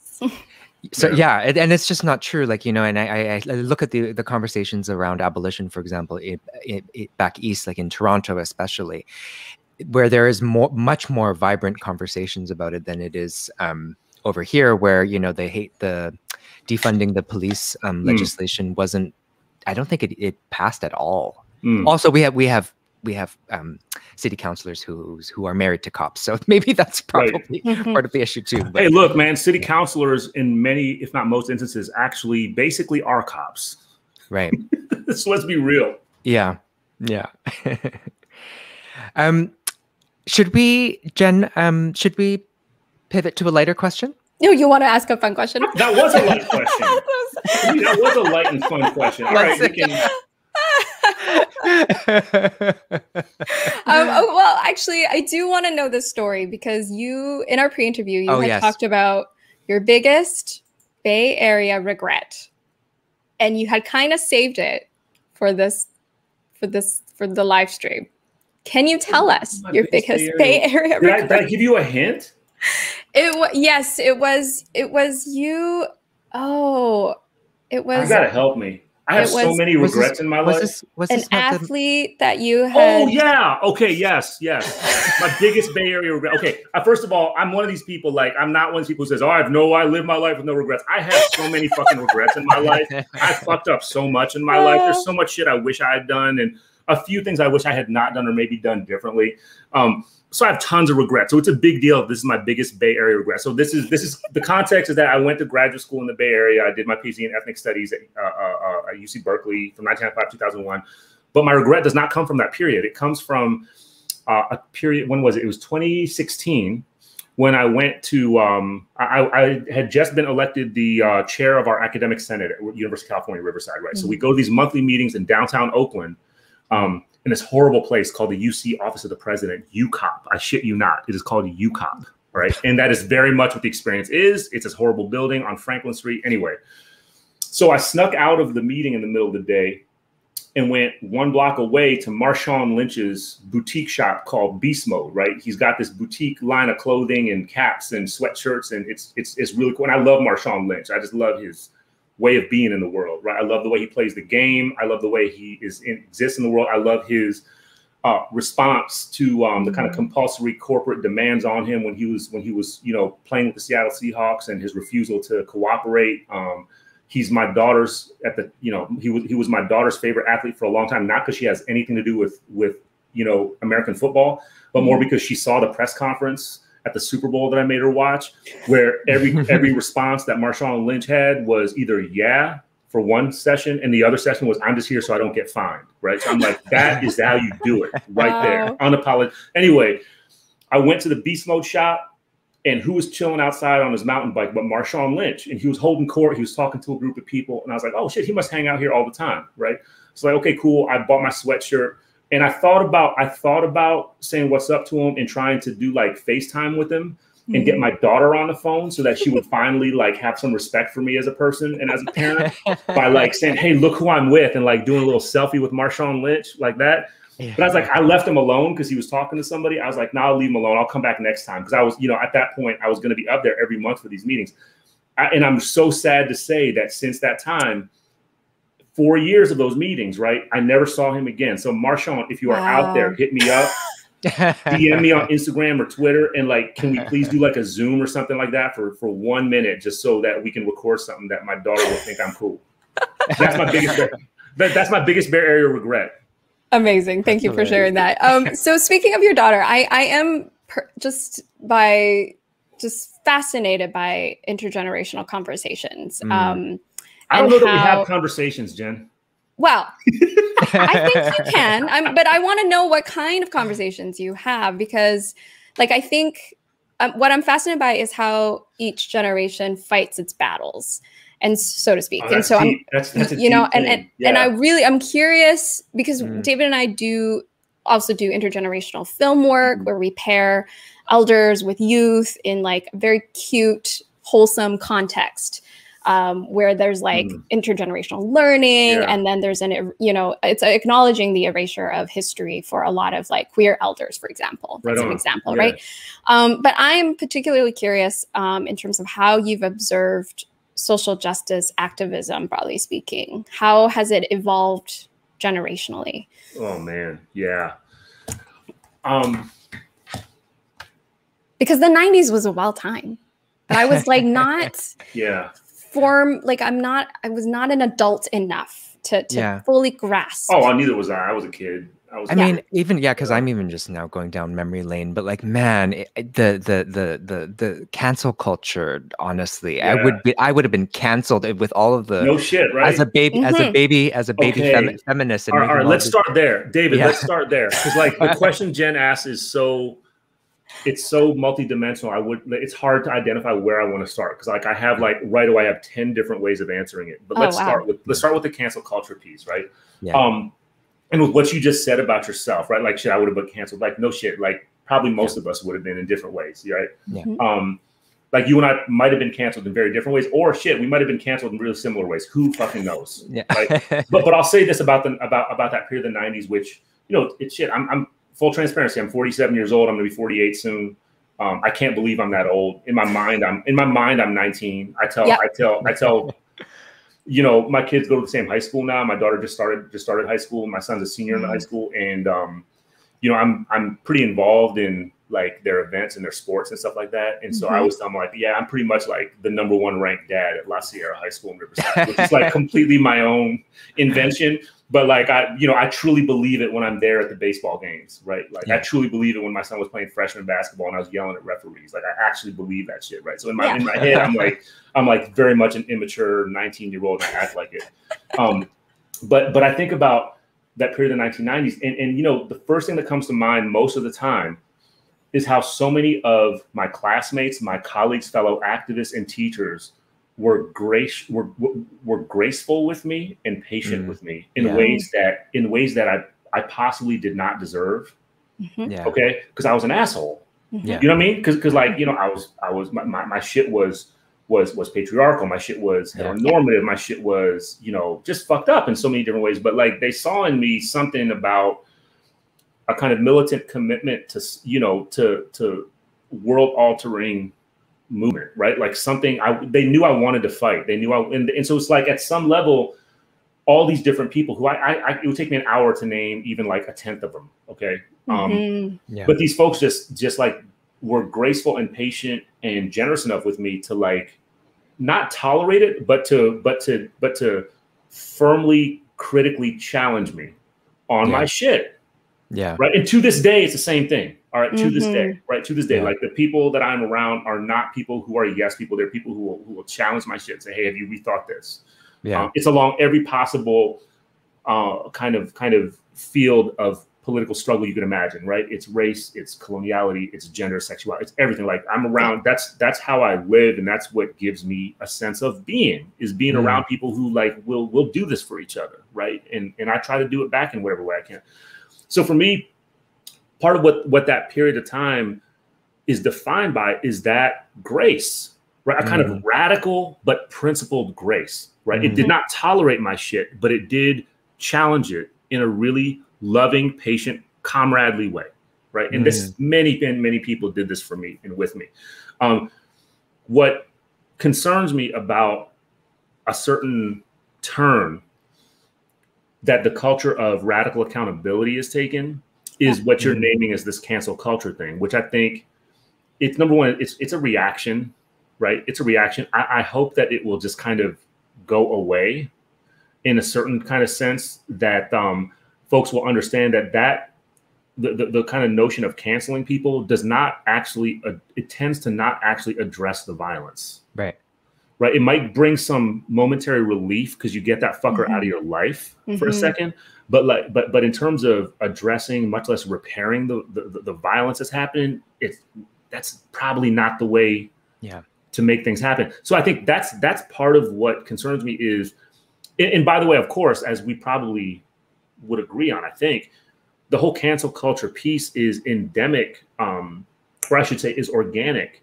so Yeah. yeah, and, and it's just not true. Like you know, and I, I, I look at the the conversations around abolition, for example, it, it, it, back east, like in Toronto, especially, where there is more, much more vibrant conversations about it than it is um, over here, where you know they hate the defunding the police um, Mm. legislation wasn't. I don't think it, it passed at all. Mm. Also, we have we have we have um, city councilors who who are married to cops, so maybe that's probably Mhm. part of the issue too. But Hey, look, man, city councilors in many, if not most instances, actually basically are cops. right. so let's be real. Yeah, yeah. um, should we, Jen? Um, should we pivot to a lighter question? No, you want to ask a fun question? That was a light question. That was a light and fun question. All right, we can. um, oh, well, actually, I do want to know this story because you, in our pre-interview, you Oh, had yes. talked about your biggest Bay Area regret, and you had kind of saved it for this, for this, for the live stream. Can you tell us My your biggest biggest Bay Bay Area Did I, regret? did I give you a hint? It was yes, it was. It was you. Oh, it was. You was gotta help me. I have It so many Was this- regrets in my life. this was an this the, athlete that you had. Oh yeah. Okay. Yes. Yes. My biggest Bay Area regret. Okay. Uh, first of all, I'm one of these people. Like, I'm not one of these people who says, "Oh, I have no. I live my life with no regrets." I have so many fucking regrets in my life. I fucked up so much in my life. There's so much shit I wish I had done, and a few things I wish I had not done or maybe done differently. Um, so I have tons of regrets. So it's a big deal. This is my biggest Bay Area regret. So this is this is the context is that I went to graduate school in the Bay Area. I did my PhD in ethnic studies at, uh, uh, uh, at UC Berkeley from 1995 to 2001. But my regret does not come from that period. It comes from uh, a period. When was it? It was 2016 when I went to. Um, I, I had just been elected the uh, chair of our academic senate at University of California, Riverside. Right. So we go to these monthly meetings in downtown Oakland. Um, in this horrible place called the UC Office of the President, UCOP. I shit you not. It is called UCOP, right? And that is very much what the experience is. It's this horrible building on Franklin Street. Anyway, so I snuck out of the meeting in the middle of the day and went one block away to Marshawn Lynch's boutique shop called Beast Mode, right? He's got this boutique line of clothing and caps and sweatshirts, and it's it's it's really cool. And I love Marshawn Lynch. I just love his way of being in the world, right? I love the way he plays the game. I love the way he is in, exists in the world. I love his uh, response to um, the kind of compulsory corporate demands on him when he was when he was you know playing with the Seattle Seahawks and his refusal to cooperate. Um, he's my daughter's at the you know he was he was my daughter's favorite athlete for a long time, not because she has anything to do with with you know American football, but more because she saw the press conference at the Super Bowl that I made her watch, where every every response that Marshawn Lynch had was either yeah for one session, and the other session was I'm just here so I don't get fined, right? So I'm like, that is how you do it, right there, unapologetic. Anyway, I went to the Beast Mode shop, and who was chilling outside on his mountain bike but Marshawn Lynch, and he was holding court. He was talking to a group of people, and I was like, oh shit, he must hang out here all the time, right? So like, okay, cool. I bought my sweatshirt. And I thought about I thought about saying what's up to him and trying to do like FaceTime with him and get mm-hmm. my daughter on the phone so that she would finally like have some respect for me as a person and as a parent by like saying, "Hey, look who I'm with," and like doing a little selfie with Marshawn Lynch like that. Yeah. But I was like, I left him alone because he was talking to somebody. I was like, "No, I'll leave him alone. I'll come back next time." Because I was, you know, at that point, I was going to be up there every month for these meetings. I, and I'm so sad to say that since that time, four years of those meetings, right, I never saw him again. So Marshawn, if you are out there, hit me up. DM me on Instagram or Twitter, and like, can we please do like a Zoom or something like that for for one minute, just so that we can record something that my daughter will think I'm cool. That's my biggest. That, that's my biggest Bay Area regret. Amazing. Thank you for sharing that. Um, so speaking of your daughter, I, I am per- just by just fascinated by intergenerational conversations. Mm. Um, I don't And know that we have conversations, Jen. Well, I think you can, I'm, but I want to know what kind of conversations you have because, like, I think um, what I'm fascinated by is how each generation fights its battles, and so to speak. Oh, and so deep. I'm, that's, that's you know, and and, yeah. and I really I'm curious because Mm. David and I do also do intergenerational film work Mhm. where we pair elders with youth in like a very cute, wholesome context. Um, where there's like Mm. intergenerational learning, Yeah. and then there's an er- you know it's acknowledging the erasure of history for a lot of like queer elders, for example. Right That's an example, Yeah. right? Um, but I'm particularly curious um, in terms of how you've observed social justice activism, broadly speaking. How has it evolved generationally? Oh man, yeah. Um, Because the 90s was a wild time. But I was like not yeah. Form like I'm not I was not an adult enough to, to Yeah. fully grasp. Oh, i neither was I. I was a kid. I was. I Yeah. mean, even yeah, because I'm even just now going down memory lane. But like, man, it, it- the the the the the cancel culture. Honestly, I would be I would have been canceled with all of the no shit, right? as a baby as a Mhm. baby as a baby femi- Okay. feminist. And all right, all let's this- start there, David. Yeah. Let's start there because, like, the question Jen asked is so, it's so multidimensional. I would, it's hard to identify where I want to start because, like, I have like right away, I have ten different ways of answering it. But Oh, let's wow. start with let's start with the cancel culture piece, right? Yeah. Um, and with what you just said about yourself, right? Like, shit, I would have been canceled. Like, no shit. Like, probably most of us would have been in different ways, right? Yeah. Mhm. Um, like you and I might have been canceled in very different ways, or shit, we might have been canceled in really similar ways. Who fucking knows? Yeah. Right. but but I'll say this about the about about that period of the '90s, which you know, it's shit. I'm, I'm full transparency. I'm 47 years old. I'm gonna be 48 soon. Um, I can't believe I'm that old. In my mind, I'm in my mind, I'm 19. I tell, Yep. I tell, I tell. You know, my kids go to the same high school now. My daughter just started just started high school. My son's a senior in the Mhm. high school, and um, you know, I'm I'm pretty involved in like their events and their sports and stuff like that. And so I Mhm. always tell them like, yeah, I'm pretty much like the number one ranked dad at La Sierra High School in Riverside, which is like completely my own invention. But like I, you know, I truly believe it when I'm there at the baseball games, right? Like I truly believe it when my son was playing freshman basketball and I was yelling at referees. Like I actually believe that shit, right? So in my Yeah. in my head, I'm like, I'm like very much an immature 19 year old and I act like it. Um, but but I think about that period of the 1990s, and and you know, the first thing that comes to mind most of the time is how so many of my classmates, my colleagues, fellow activists, and teachers were grace were were graceful with me and patient Mm. with me in Yeah. ways that in ways that I I possibly did not deserve. Mhm, yeah. Okay, because I was an asshole. mhm. Yeah. You know what I mean? Because because like you know I was I was my, my, my shit was was was patriarchal. My shit was Yeah. heteronormative. My shit was you know just fucked up in so many different ways. But like they saw in me something about a kind of militant commitment to you know to to world altering movement, right? Like something I they knew I wanted to fight. They knew I and, and so it's like at some level. All these different people who I, I, I, it would take me an hour to name even like a tenth of them. Okay, um, Mhm. Yeah. but these folks just just like were graceful and patient and generous enough with me to like not tolerate it but to but to but to firmly critically challenge me on my shit yeah. right and to this day it's the same thing all right to this Mhm. day right to this day Yeah. like the people that i'm around are not people who are yes people they're people who will, who will challenge my shit say hey have you rethought this Yeah. um, it's along every possible uh, kind of kind of field of political struggle you can imagine, right? It's race, it's coloniality, it's gender, sexuality, it's everything. Like I'm around. That's that's how I live, and that's what gives me a sense of being. Is being Mm. around people who like will will do this for each other, right? And and I try to do it back in whatever way I can. So for me, part of what what that period of time is defined by is that grace, right? A kind of radical but principled grace, right? It did Mhm. not tolerate my shit, but it did challenge it in a really loving, patient, comradely way, right? And this many and many people did this for me and with me. Um, what concerns me about a certain turn that the culture of radical accountability is taken is what you're Mhm. naming as this cancel culture thing, which I think it's number one, it's it's a reaction, right? It's a reaction. I, I hope that it will just kind of go away in a certain kind of sense that um, folks will understand that that the, the, the kind of notion of canceling people does not actually uh, it tends to not actually address the violence Right. Right? It might bring some momentary relief because you get that fucker mm-hmm. out of your life mm-hmm. for a mm-hmm. second. But like, but but in terms of addressing, much less repairing the the, the violence that's happening, it's that's probably not the way yeah. to make things happen. So I think that's that's part of what concerns me is, and, and by the way, of course, as we probably would agree on, I think the whole cancel culture piece is endemic, um, or I should say, is organic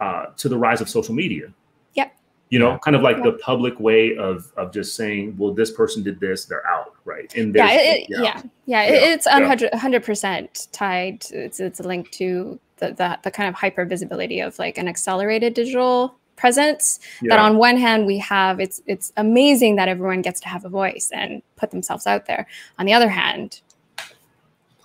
uh, to the rise of social media. Yep. You know, kind of like yep. the public way of of just saying, "Well, this person did this; they're out." Right. And yeah, it, yeah, yeah, yeah, yeah, It's hundred percent tied. It's it's a link to the, the, the kind of hyper visibility of like an accelerated digital presence yeah. that on one hand we have it's it's amazing that everyone gets to have a voice and put themselves out there on the other hand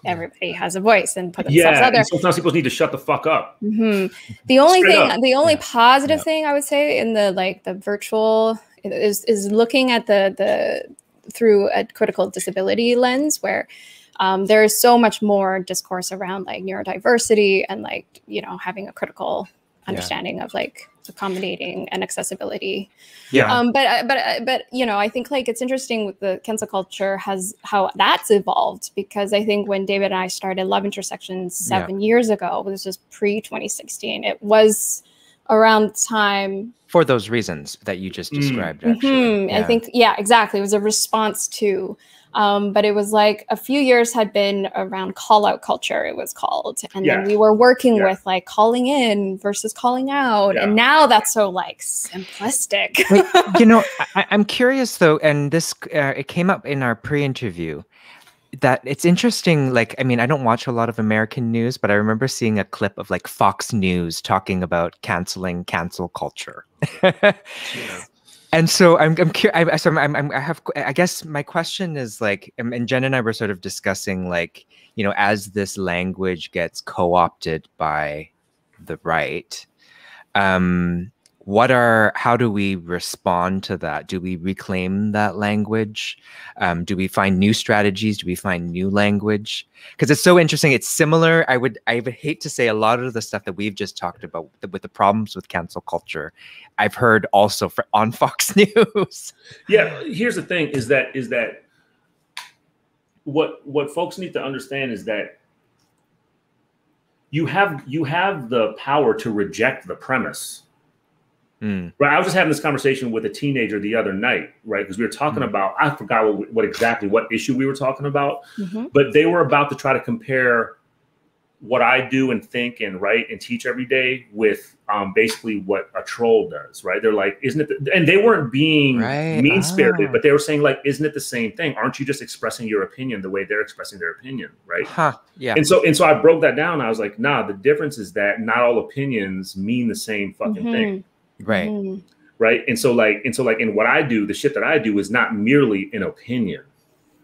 everybody has a voice and put themselves yeah, out there. sometimes people need to shut the fuck up. Mm-hmm. The only Straight thing, up. the only yeah. positive yeah. thing I would say in the like the virtual is is looking at the the through a critical disability lens where um, there is so much more discourse around like neurodiversity and like you know having a critical understanding of like accommodating and accessibility. Yeah. Um, but uh, but uh, but you know, I think like it's interesting with the cancel culture has how that's evolved because I think when David and I started Love Intersections seven yeah. years ago, this was pre 2016. It was around the time for those reasons that you just mm. described. Mm. Actually, mm-hmm. yeah. I think yeah, exactly. It was a response to um, but it was like a few years had been around call out culture, it was called. And yeah. then we were working yeah. with like calling in versus calling out. Yeah. And now that's so like simplistic. Wait, you know, I, am curious though, and this, uh, it came up in our pre interview that it's interesting like i mean i don't watch a lot of american news but i remember seeing a clip of like fox news talking about canceling cancel culture yeah and so I'm I'm curious. I, so I'm, I'm, i have I guess my question is like, um, and Jen and I were sort of discussing like, you know, as this language gets co-opted by the right, um, what are how do we respond to that? Do we reclaim that language? Um, do we find new strategies? Do we find new language? Because it's so interesting it's similar i would i would hate to say a lot of the stuff that we've just talked about with the, with the problems with cancel culture i've heard also for, on fox news. Yeah here's the thing is that is that what what folks need to understand is that you have you have the power to reject the premise Mm. Right. I was just having this conversation with a teenager the other night, right? Because we were talking mm. about, I forgot what, what, exactly what issue we were talking about, mm-hmm. but they were about to try to compare what I do and think and write and teach every day with um, basically what a troll does, right? They're like, isn't it? The, and they weren't being right. mean spirited, ah. but they were saying like, isn't it the same thing? Aren't you just expressing your opinion the way they're expressing their opinion, right? Huh. Yeah. And so and so I broke that down. I was like, nah, the difference is that not all opinions mean the same fucking mm-hmm. thing. Right. Mm. Right. And so like and so like in what I do, the shit that I do is not merely an opinion.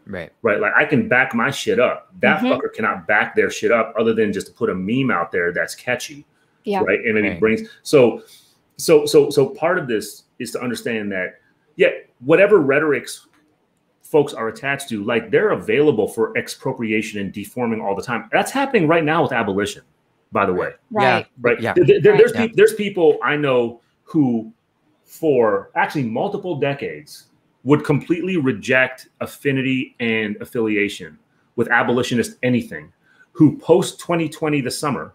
Right. Right. Like I can back my shit up. That mm-hmm. fucker cannot back their shit up other than just to put a meme out there that's catchy. Yeah. Right. And maybe right. brings so so so so part of this is to understand that yeah, whatever rhetorics folks are attached to, like they're available for expropriation and deforming all the time. That's happening right now with abolition, by the way. Right. Yeah. Right. Yeah. There, there, there's, yeah. Pe- there's people I know who, for actually multiple decades, would completely reject affinity and affiliation with abolitionist anything, who post 2020 the summer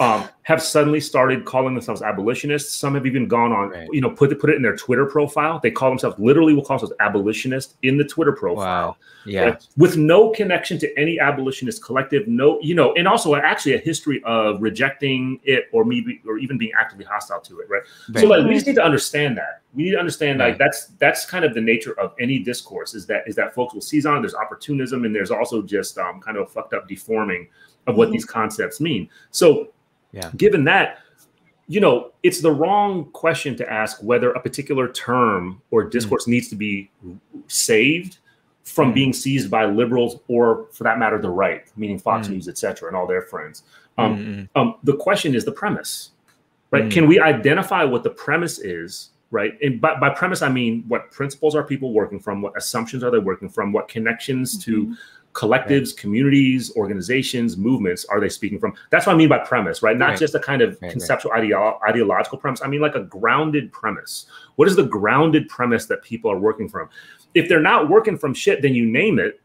um, have suddenly started calling themselves abolitionists. Some have even gone on, right. you know, put it put it in their Twitter profile. They call themselves literally will call themselves abolitionist in the Twitter profile. Wow. Yeah. Right? With no connection to any abolitionist collective, no, you know, and also actually a history of rejecting it or maybe or even being actively hostile to it. Right. right. So like we just need to understand that. We need to understand right. like that's that's kind of the nature of any discourse is that is that folks will seize on. There's opportunism and there's also just um, kind of a fucked up deforming of what mm-hmm. these concepts mean. So yeah. Given that, you know, it's the wrong question to ask whether a particular term or hmm. discourse mm. needs to be saved from mm. being seized by liberals or, for that matter, the right, meaning Fox mm. News, et cetera, and all their friends. Um, mm-hmm. um, the question is the premise, right? Hmm. Can we identify what the premise is, right? And by, by, premise, I mean what principles are people working from, what assumptions are they working from, what connections mm-hmm. to collectives, right. communities, organizations, movements are they speaking from? That's what I mean by premise, right? Not right. just a kind of right, conceptual ideo- ideological premise. I mean like a grounded premise. What is the grounded premise that people are working from? If they're not working from shit, then you name it,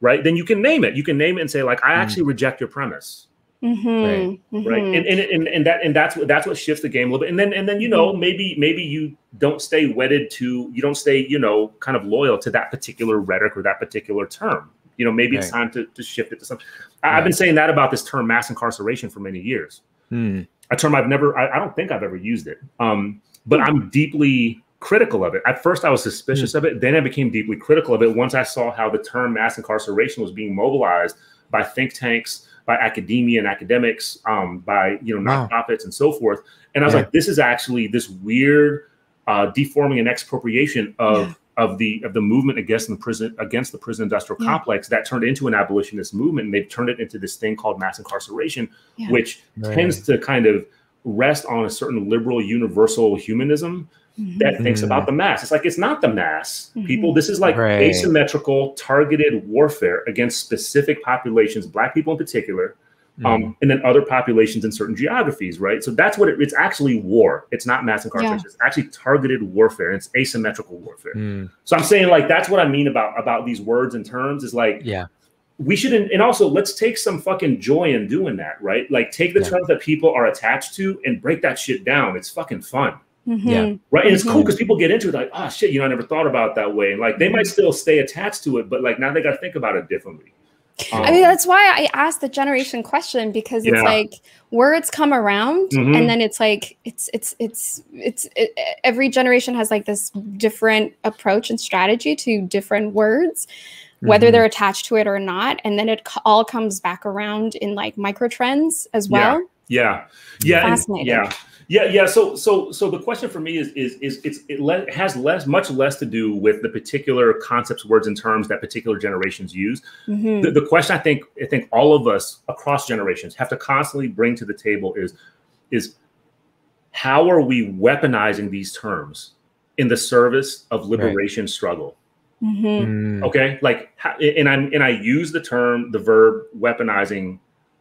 right? Then you can name it. You can name it and say like, I mm. actually reject your premise. Mm-hmm, right, mm-hmm. right, and, and and and that and that's what that's what shifts the game a little bit. And then and then you know mm-hmm. maybe maybe you don't stay wedded to you don't stay you know kind of loyal to that particular rhetoric or that particular term. You know maybe right. it's time to, to shift it to something. Right. I've been saying that about this term mass incarceration for many years. Hmm. A term I've never I, I, don't think I've ever used it. Um, but I'm deeply critical of it. At first, I was suspicious mm. of it. Then I became deeply critical of it once I saw how the term mass incarceration was being mobilized by think tanks, by academia and academics, um, by you know wow. nonprofits and so forth. And I was yeah. like, this is actually this weird uh, deforming and expropriation of yeah. Of the of the movement against the prison against the prison industrial yeah. complex that turned into an abolitionist movement, and they've turned it into this thing called mass incarceration, which right. tends to kind of rest on a certain liberal universal humanism mm-hmm. that thinks about mm-hmm. the mass. It's like it's not the mass, mm-hmm. people. This is like right. asymmetrical, targeted warfare against specific populations, black people in particular. Um, and then other populations in certain geographies, right? So that's what it, it's actually war. It's not mass incarceration. Yeah. It's actually targeted warfare. it's asymmetrical warfare. Mm. So I'm saying like that's what I mean about about these words and terms is like yeah we shouldn't, and also let's take some fucking joy in doing that right like take the yeah. terms that people are attached to and break that shit down it's fucking fun Mm-hmm. Yeah. Right. And it's cool because mm-hmm. people get into it like, oh shit, you know, I never thought about that way. And like they might mm-hmm. still stay attached to it, but like now they got to think about it differently. Um, I mean, that's why I asked the generation question because it's yeah. like words come around mm-hmm. and then it's like it's it's it's it's it, every generation has like this different approach and strategy to different words whether mm-hmm. they're attached to it or not and then it all comes back around in like micro trends as well yeah yeah yeah, and, yeah yeah, yeah. So, so, so the question for me is, is, is it's it le- has less, much less to do with the particular concepts, words, and terms that particular generations use. Mm-hmm. The, the question I think, I think all of us across generations have to constantly bring to the table is, is how are we weaponizing these terms in the service of liberation right. struggle? Mm-hmm. Mm. Okay, like, and I'm and I use the term, the verb weaponizing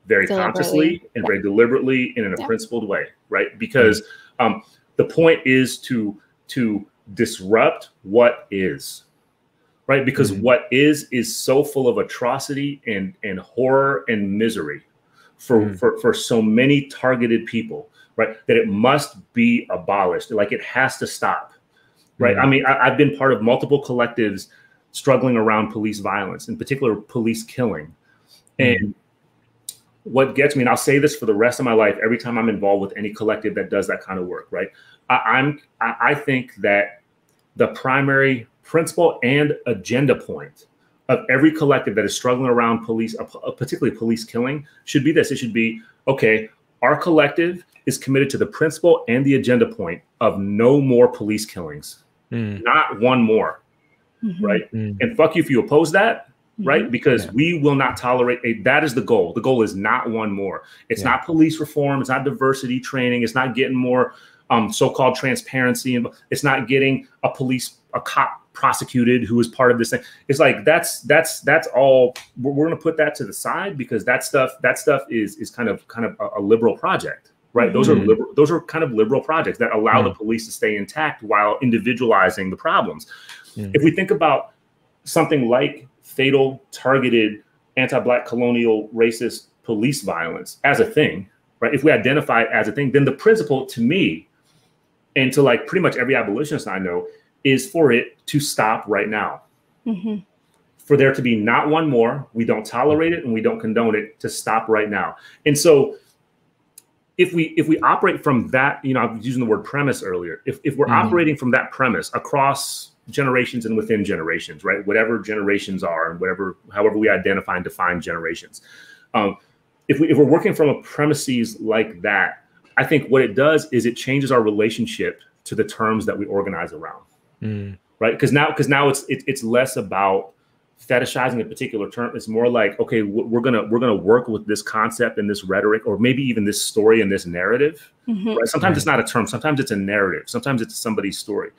very consciously and very deliberately and in a yeah. principled way, right? Because um, the point is to to disrupt what is, right? Because mm-hmm. what is is so full of atrocity and and horror and misery for mm-hmm. for for so many targeted people, right? That it must be abolished. Like it has to stop, right? I mm-hmm. mean, I, I've been part of multiple collectives struggling around police violence, in particular police killing, and mm-hmm what gets me, and I'll say this for the rest of my life, every time I'm involved with any collective that does that kind of work, right? I, am I, I think that the primary principle and agenda point of every collective that is struggling around police, particularly police killing, should be this. It should be okay. Our collective is committed to the principle and the agenda point of no more police killings, mm. not one more, mm-hmm. right? Mm. And fuck you if you oppose that right? Mm-hmm. Because yeah. we will not tolerate a, that is the goal. The goal is not one more. It's yeah. not police reform. It's not diversity training. It's not getting more um, so-called transparency, and it's not getting a police a cop prosecuted who is part of this thing. It's like that's that's that's all. We're, we're going to put that to the side because that stuff that stuff is is kind of kind of a, a liberal project. Right, those mm-hmm. are liberal, those are kind of liberal projects that allow mm-hmm. the police to stay intact while individualizing the problems. Mm. If we think about something like fatal, targeted, anti-black, colonial, racist police violence as a thing, right? If we identify it as a thing, then the principle to me, and to like pretty much every abolitionist I know, is for it to stop right now. Mm-hmm. For there to be not one more, we don't tolerate it and we don't condone it. To stop right now, and so if we if we operate from that, you know, I was using the word premise earlier. If if we're mm-hmm. operating from that premise across generations and within generations, right? Whatever generations are and whatever, however we identify and define generations. Um, if, we, if we're working from a premises like that, I think what it does is it changes our relationship to the terms that we organize around, mm. right? Because now, because now it's it, it's less about fetishizing a particular term. It's more like, okay, we're gonna we're gonna work with this concept and this rhetoric, or maybe even this story and this narrative. Mm-hmm. Right? Sometimes right. it's not a term. Sometimes it's a narrative. Sometimes it's somebody's story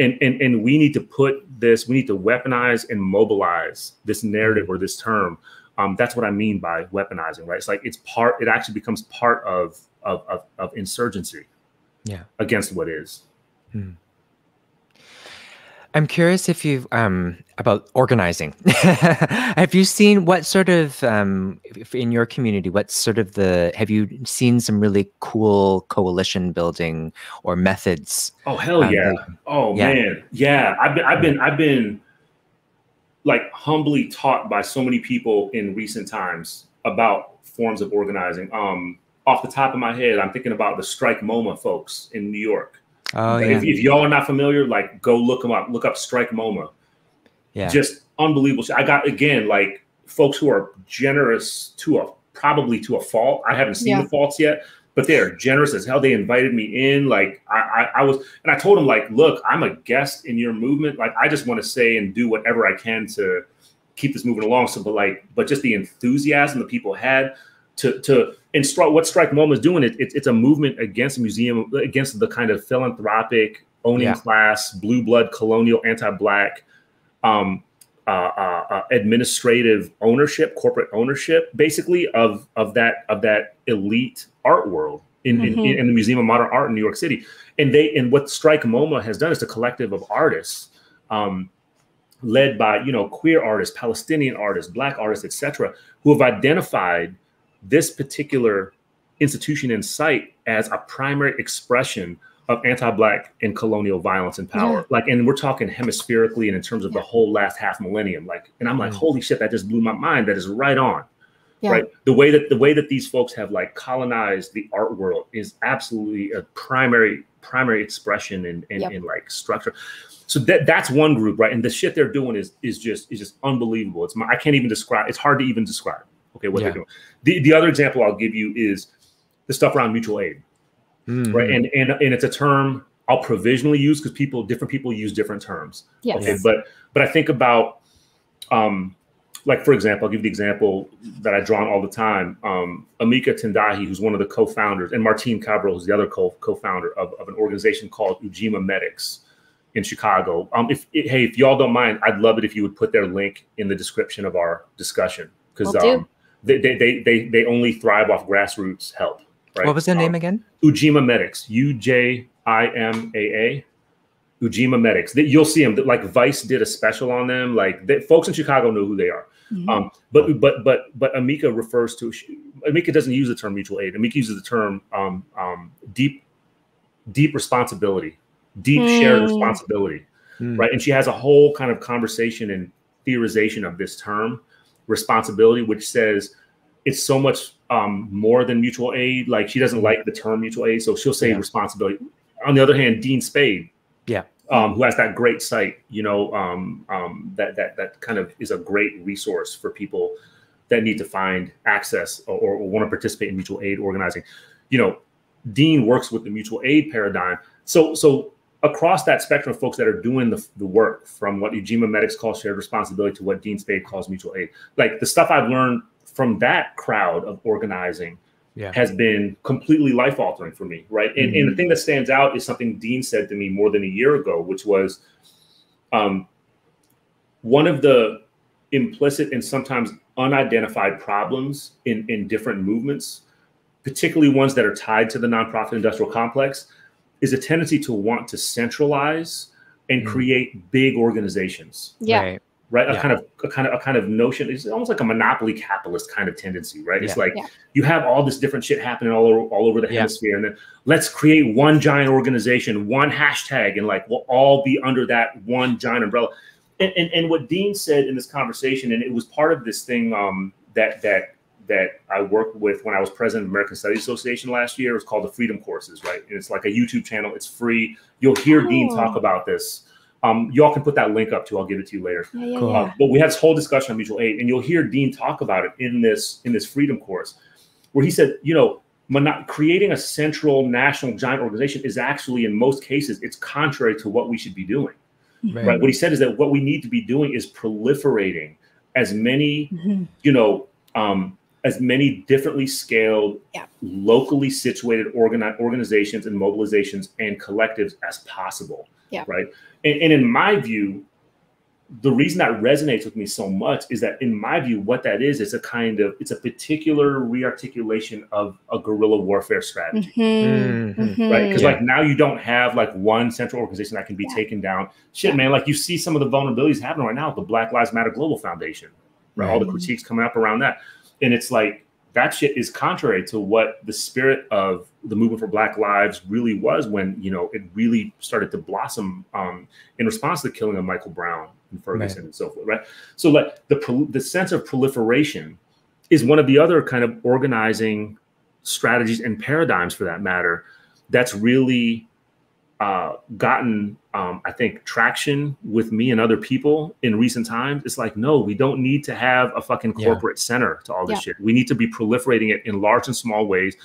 and, and and we need to put this we need to weaponize and mobilize this narrative or this term. Um, that's what i mean by weaponizing right? It's like it's part it actually becomes part of of of, of insurgency yeah. against what is. Hmm. I'm curious if you um about organizing. have you seen what sort of um in your community? What sort of the have you seen some really cool coalition building or methods? Oh hell um, yeah! oh yeah. man, yeah. I've been I've been I've been like humbly taught by so many people in recent times about forms of organizing. Um, off the top of my head, I'm thinking about the Strike MoMA folks in New York. Oh yeah. If, if, y'all are not familiar, like go look them up. Look up Strike MoMA. Yeah. Just unbelievable. I got again like folks who are generous to a probably to a fault. I haven't seen yeah. the faults yet, but they're generous as hell. They invited me in. Like I, I, I was, and I told them like, look, I'm a guest in your movement. Like I just want to say and do whatever I can to keep this moving along. So, but like, but just the enthusiasm the people had to to and stri- what Strike MoMA is doing, it, it, it's a movement against museum, against the kind of philanthropic, owning yeah. class, blue blood, colonial, anti-black, um, uh, uh, uh, administrative ownership, corporate ownership, basically of of that of that elite art world in, mm-hmm. in, in, the Museum of Modern Art in New York City. And they and what Strike MoMA has done is a collective of artists. Um, led by you know queer artists palestinian artists black artists etc who have identified this particular institution and site as a primary expression of anti-black and colonial violence and power. Yeah. Like, and we're talking hemispherically and in terms of yeah. the whole last half millennium. Like, and I'm like, mm. holy shit, that just blew my mind. That is right on. Yeah. Right. The way that the way that these folks have like colonized the art world is absolutely a primary primary expression in in, yep. in like structure. So that that's one group, right? And the shit they're doing is is just is just unbelievable. It's my, I can't even describe. It's hard to even describe. Okay, what yeah. they're doing. The the other example I'll give you is the stuff around mutual aid, mm-hmm. right? And and and it's a term I'll provisionally use because people different people use different terms. Yes. Okay, but but I think about um like for example, I'll give you the example that I draw on all the time. Um, Amika Tendaji, who's one of the co-founders, and Martine Caverl, who's the other co- co-founder of, of an organization called Ujimaa Medics in Chicago. Um, if hey, if y'all don't mind, I'd love it if you would put their link in the description of our discussion because um, they, they, they, they only thrive off grassroots help. Right? What was their um, name again? Ujimaa Medics, U J I M A A. Ujimaa Medics. You'll see them. Like Vice did a special on them. Like they, folks in Chicago know who they are. Mm-hmm. Um, but but but but Amika refers to Amika doesn't use the term mutual aid. Amika uses the term um, um, deep deep responsibility, deep mm. shared responsibility, mm. right? And she has a whole kind of conversation and theorization of this term responsibility, which says it's so much um, more than mutual aid. Like she doesn't like the term mutual aid, so she'll say yeah. responsibility. On the other hand, Dean Spade, yeah, um, who has that great site, you know, um, um, that that that kind of is a great resource for people that need to find access or, or want to participate in mutual aid organizing. You know, Dean works with the mutual aid paradigm. So so across that spectrum of folks that are doing the, the work from what Ujimaa Medics calls shared responsibility to what Dean Spade calls mutual aid. Like the stuff I've learned from that crowd of organizing yeah. has been completely life altering for me. Right. And, mm-hmm. and the mm-hmm. thing that stands out is something Dean said to me more than a year ago, which was um, one of the implicit and sometimes unidentified problems in, in different movements, particularly ones that are tied to the nonprofit industrial complex, is a tendency to want to centralize and mm. create big organizations. Yeah. Right. Right. A yeah. kind of a kind of a kind of notion. It's almost like a monopoly capitalist kind of tendency, right? Yeah. It's like yeah. you have all this different shit happening all over all over the hemisphere, and then let's create one giant organization, one hashtag, and like we'll all be under that one giant umbrella. And, and, and what Dean said in this conversation, and it was part of this thing um, that that that I worked with when I was president of American Studies Association last year. It was called the Freedom Courses, right? And it's like a YouTube channel. It's free. You'll hear oh. Dean talk about this. Um, y'all can put that link up too. I'll give it to you later. Yeah, yeah, cool. uh, but we had this whole discussion on mutual aid, and you'll hear Dean talk about it in this in this Freedom Course, where he said, you know, mono- creating a central national giant organization is actually, in most cases, it's contrary to what we should be doing. Right. right? What he said is that what we need to be doing is proliferating as many, mm-hmm. you know, um, as many differently scaled, yeah. locally situated organi- organizations and mobilizations and collectives as possible. Yeah. Right. And, and in my view, the reason that resonates with me so much is that in my view what that is is a kind of it's a particular rearticulation of a guerrilla warfare strategy Mm-hmm. Mhm. right because Yeah. like now you don't have like one central organization that can be Yeah. taken down shit Yeah. man like you see some of the vulnerabilities happening right now with the black lives matter global foundation right, all the critiques coming up around that and it's like that shit is contrary to what the spirit of the movement for black lives really was when you know it really started to blossom um, in response to the killing of michael brown and ferguson and so forth right? So like the the sense of proliferation is one of the other kind of organizing strategies and paradigms for that matter that's really uh, gotten um, i think traction with me and other people in recent times it's like no we don't need to have a fucking Yeah. corporate center to all this Yeah. shit we need to be proliferating it in large and small ways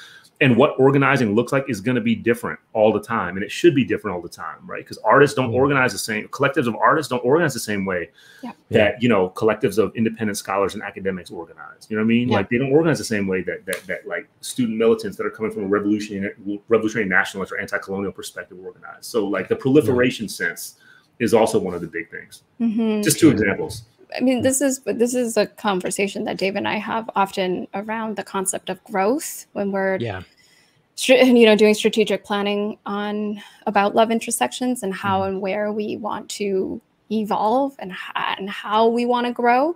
and what organizing looks like is going to be different all the time and it should be different all the time right because artists don't Mhm. organize the same collectives of artists don't organize the same way Yeah. that you know collectives of independent scholars and academics organize you know what i mean Yeah. like they don't organize the same way that that, that like student militants that are coming from a revolutionary revolutionary nationalist or anti-colonial perspective organize so like the proliferation sense is also one of the big things Mhm. just two Yeah. examples I mean, this is this is a conversation that Dave and I have often around the concept of growth when we're Yeah. you know doing strategic planning on about love intersections and how and where we want to evolve and, and how we want to grow.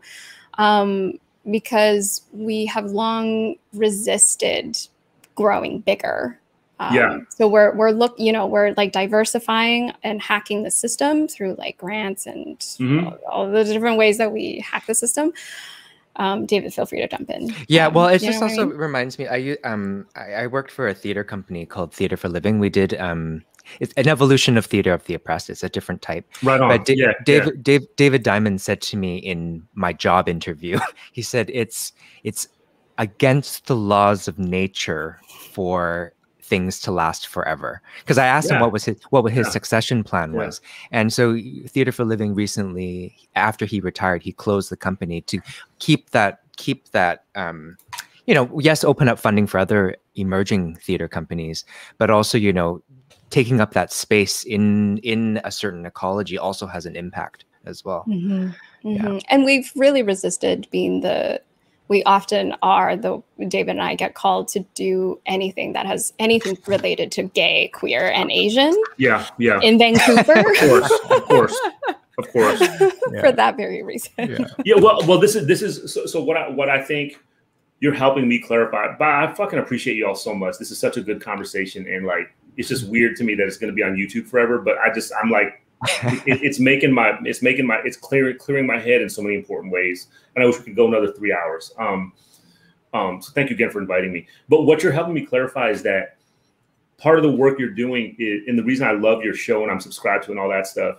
Um, because we have long resisted growing bigger um, Yeah. so we're we're look you know we're like diversifying and hacking the system through like grants and Mhm. all, all the different ways that we hack the system um, david feel free to jump in Yeah, Um, well, it just what I also mean? reminds me. I um I, I worked for a theater company called Theater for Living. We did um it's an evolution of theater of the oppressed. It's a different type. right on But Da- yeah, yeah. David Dave, David Diamond said to me in my job interview, he said it's it's against the laws of nature for things to last forever. Because I asked him what was his what his Yeah. succession plan Yeah. was, and so Theater for Living recently, after he retired, he closed the company to keep that keep that um, you know yes open up funding for other emerging theater companies, but also you know taking up that space in in a certain ecology also has an impact as well. Mhm, Yeah. mhm. And we've really resisted being the. We often are the David and I get called to do anything that has anything related to gay, queer, and Asian. Yeah yeah. In Vancouver. Of course of course of course. Yeah. for that very reason. yeah. Well well this is this is so, so what i what i think you're helping me clarify but i fucking appreciate you all so much. This is such a good conversation and like it's just weird to me that it's going to be on youtube forever but i just i'm like it, it's making my it's making my it's clearing clearing my head in so many important ways and i wish we could go another three hours um um so thank you again for inviting me but what you're helping me clarify is that part of the work you're doing is, and the reason i love your show and i'm subscribed to and all that stuff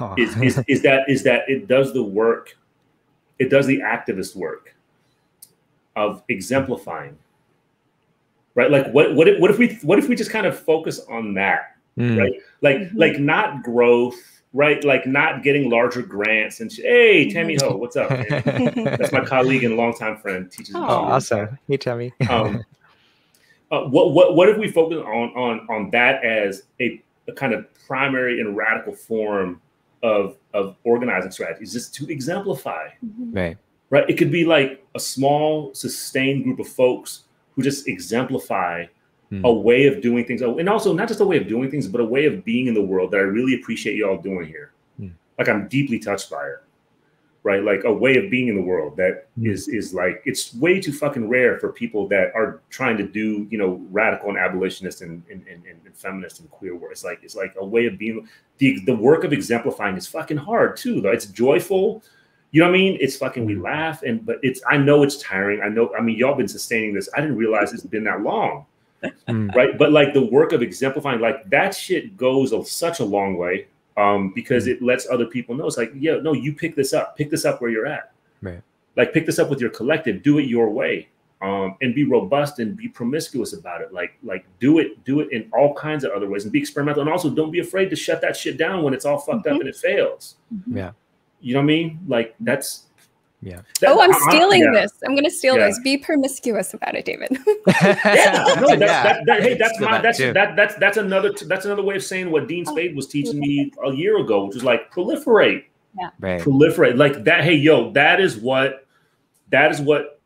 Oh. is, is, is that is that it does the work, it does the activist work of exemplifying, right? Like what what if, what if we what if we just kind of focus on that, Mm. right? Like Mhm. like not growth, right? Like not getting larger grants and sh- hey Tammy Ho, what's up? That's my colleague and longtime friend. Teaches. Oh, awesome. Hey, Tammy. um, uh, what what what if we focus on on on that as a, a kind of primary and radical form of of organizing strategies, just to exemplify, Mhm. right. right? It could be like a small, sustained group of folks who just exemplify Mm. a way of doing things, and also not just a way of doing things, but a way of being in the world that I really appreciate you all doing here. Mm. Like I'm deeply touched by it, right? Like a way of being in the world that Mm. is is like it's way too fucking rare for people that are trying to do you know radical and abolitionist and and, and, and feminist and queer work. It's like it's like a way of being. The the work of exemplifying is fucking hard too, though. It's joyful. You know what I mean? It's fucking we laugh and but it's I know it's tiring. I know I mean y'all been sustaining this. I didn't realize it's been that long Mm. right? But like the work of exemplifying, like that shit goes a, such a long way um, because Mm. it lets other people know. It's like, yeah, no, you pick this up, pick this up where you're at, Right. Like pick this up with your collective, do it your way, um, and be robust and be promiscuous about it. Like, like do it, do it in all kinds of other ways, and be experimental. And also, don't be afraid to shut that shit down when it's all fucked up Mhm. and it fails. Mhm. Yeah. You know what I mean? Like that's Yeah. That- oh, I'm I- I- stealing yeah. this. I'm going to steal Yeah. this. Be promiscuous about it, David. Yeah, no, that's, Yeah. that, that, hey, that's my that's too. that that's that's another that's another way of saying what Dean Spade was teaching me a year ago, which was like proliferate, Right. proliferate, like that. Hey, yo, that is what that is what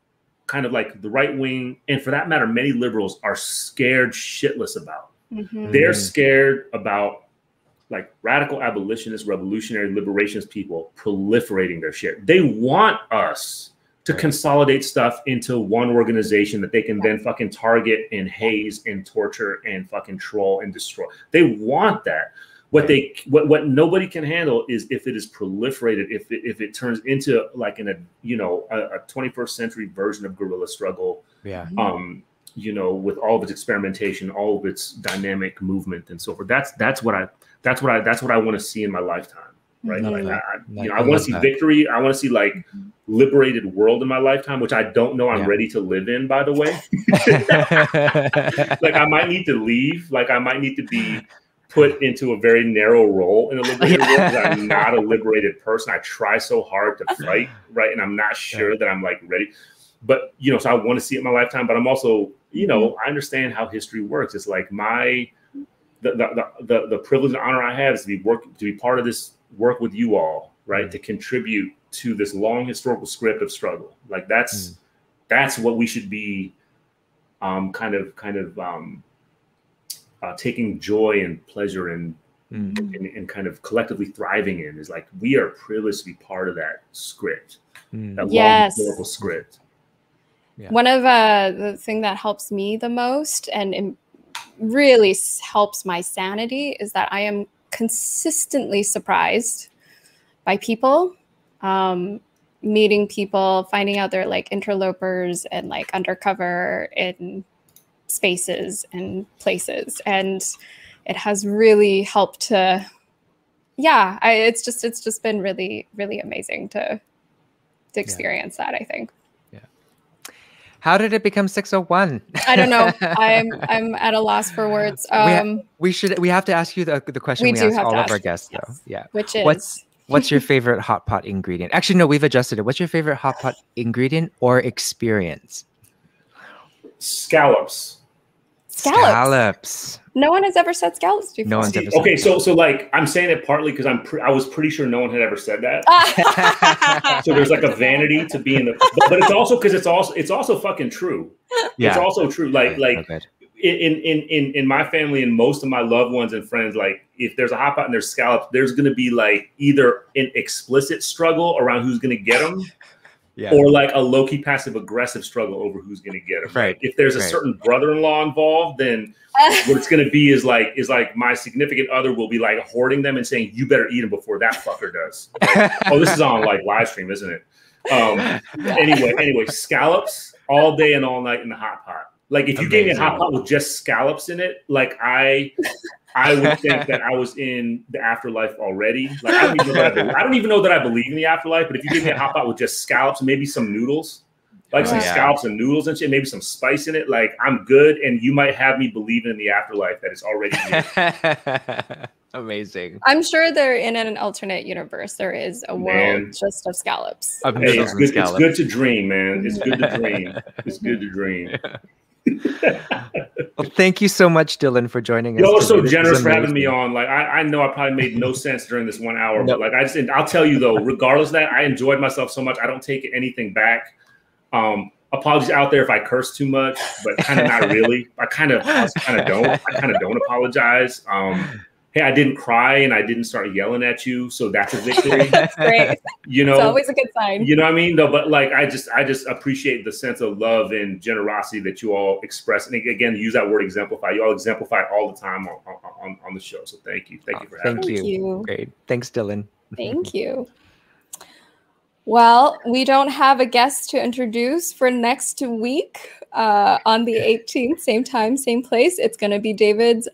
kind of like the right wing, and for that matter, many liberals are scared shitless about. Mhm. They're Mhm. scared about like radical abolitionist, revolutionary liberationist people proliferating their shit. They want us to consolidate stuff into one organization that they can then fucking target and haze and torture and fucking troll and destroy. They want that. What they what, what nobody can handle is if it is proliferated, if it, if it turns into like in a you know a, a 21st century version of guerrilla struggle, Yeah. um, you know, with all of its experimentation, all of its dynamic movement and so forth. That's that's what I that's what I that's what I want to see in my lifetime. Right. Mhm. Like I, you know, I I want to see that. victory. I want to see like liberated world in my lifetime, which I don't know I'm Yeah. ready to live in, by the way. like I might need to leave. Like I might need to be put into a very narrow role in a liberated world because I'm not a liberated person. I try so hard to fight, right? And I'm not sure that I'm like ready. But you know, so I want to see it in my lifetime. But I'm also, you know, I understand how history works. It's like my the the the, the, the privilege and honor I have is to be work to be part of this work with you all, right? To contribute to this long historical script of struggle. Like that's that's what we should be um, kind of kind of um, uh, taking joy and pleasure in Mm. and, and kind of collectively thriving in is like we are privileged to be part of that script, Mm. that Yes. long historical script. Yeah. One of uh, the thing that helps me the most and really helps my sanity is that I am consistently surprised by people, um, meeting people, finding out they're like interlopers and like undercover in spaces and places, and it has really helped to. Yeah, I, it's just it's just been really really amazing to to experience that. I think. How did it become 601? I don't know. I'm I'm at a loss for words. We ha- Um, we should we have to ask you the, the question We we, do ask have all to of our ask, guests though. yes. Yeah. which is What's what's your favorite hot pot ingredient? Actually, no, we've adjusted it. What's your favorite hot pot ingredient or experience? Scallops. Scallops. Scallops. No one has ever said scallops before. No one's ever said Okay, so so like I'm saying it partly because I'm pre- I was pretty sure no one had ever said that. Ah. So there's like a vanity to being the, but, but it's also because it's also it's also fucking true. Yeah. It's also true. Like Okay, like in, in in in my family and most of my loved ones and friends, like if there's a hot pot and there's scallops, there's going to be like either an explicit struggle around who's going to get them, yeah. or like a low key passive aggressive struggle over who's going to get them. Right, If there's a right. certain brother-in-law involved, then what it's going to be is like is like my significant other will be like hoarding them and saying, "You better eat them before that fucker does." oh, this is on like live stream, isn't it? Um, anyway, anyway, scallops all day and all night in the hot pot. Like if you gave me a hot pot with just scallops in it, like I, I would think that I was in the afterlife already. Like I don't even know that I, believe, I don't even know that I believe in the afterlife. But if you gave me a hot pot with just scallops and maybe some noodles, like Oh, some yeah. scallops and noodles and shit, maybe some spice in it, like I'm good. And you might have me believing in the afterlife that it's already here. Amazing. I'm sure there in an alternate universe there is a world Man. just of scallops. Hey, it's and good, it's good to dream, man. It's good to dream. It's good to dream. Well, thank you so much, Dylan, for joining us. Y'all are so. Generous for having me on. Like I, I know I probably made no sense during this one hour, Nope. but like I just I'll tell you though, regardless of that, I enjoyed myself so much. I don't take anything back. Um, apologies out there if I curse too much, but kind of not really. I kind of kind of don't. I kind of don't apologize. Um, hey, I didn't cry and I didn't start yelling at you, so that's a victory. That's great. You know, it's always a good sign. you know what I mean? No, but like I just I just appreciate the sense of love and generosity that you all express. And again, use that word exemplify. You all exemplify it all the time on, on, on the show. So thank you. Thank you for having Thank me. Thank you. you. Great. Thanks, Dylan. Thank you. Well, we don't have a guest to introduce for next week uh, on the 18th, same time, same place. It's going to be David's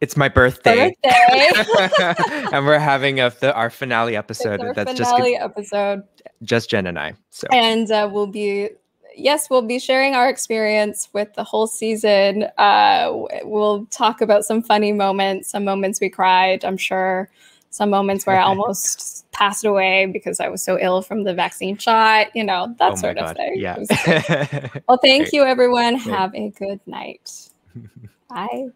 It's my birthday. birthday. and we're having a the, our finale episode our that's finale just episode. just Jen and I. So and uh, we'll be yes we'll be sharing our experience with the whole season uh, we'll talk about some funny moments some moments we cried i'm sure some moments where I almost passed away because I was so ill from the vaccine shot, you know, that Oh sort of God. thing. Yeah. Well, thank Great. you, everyone. Great. Have a good night. Bye.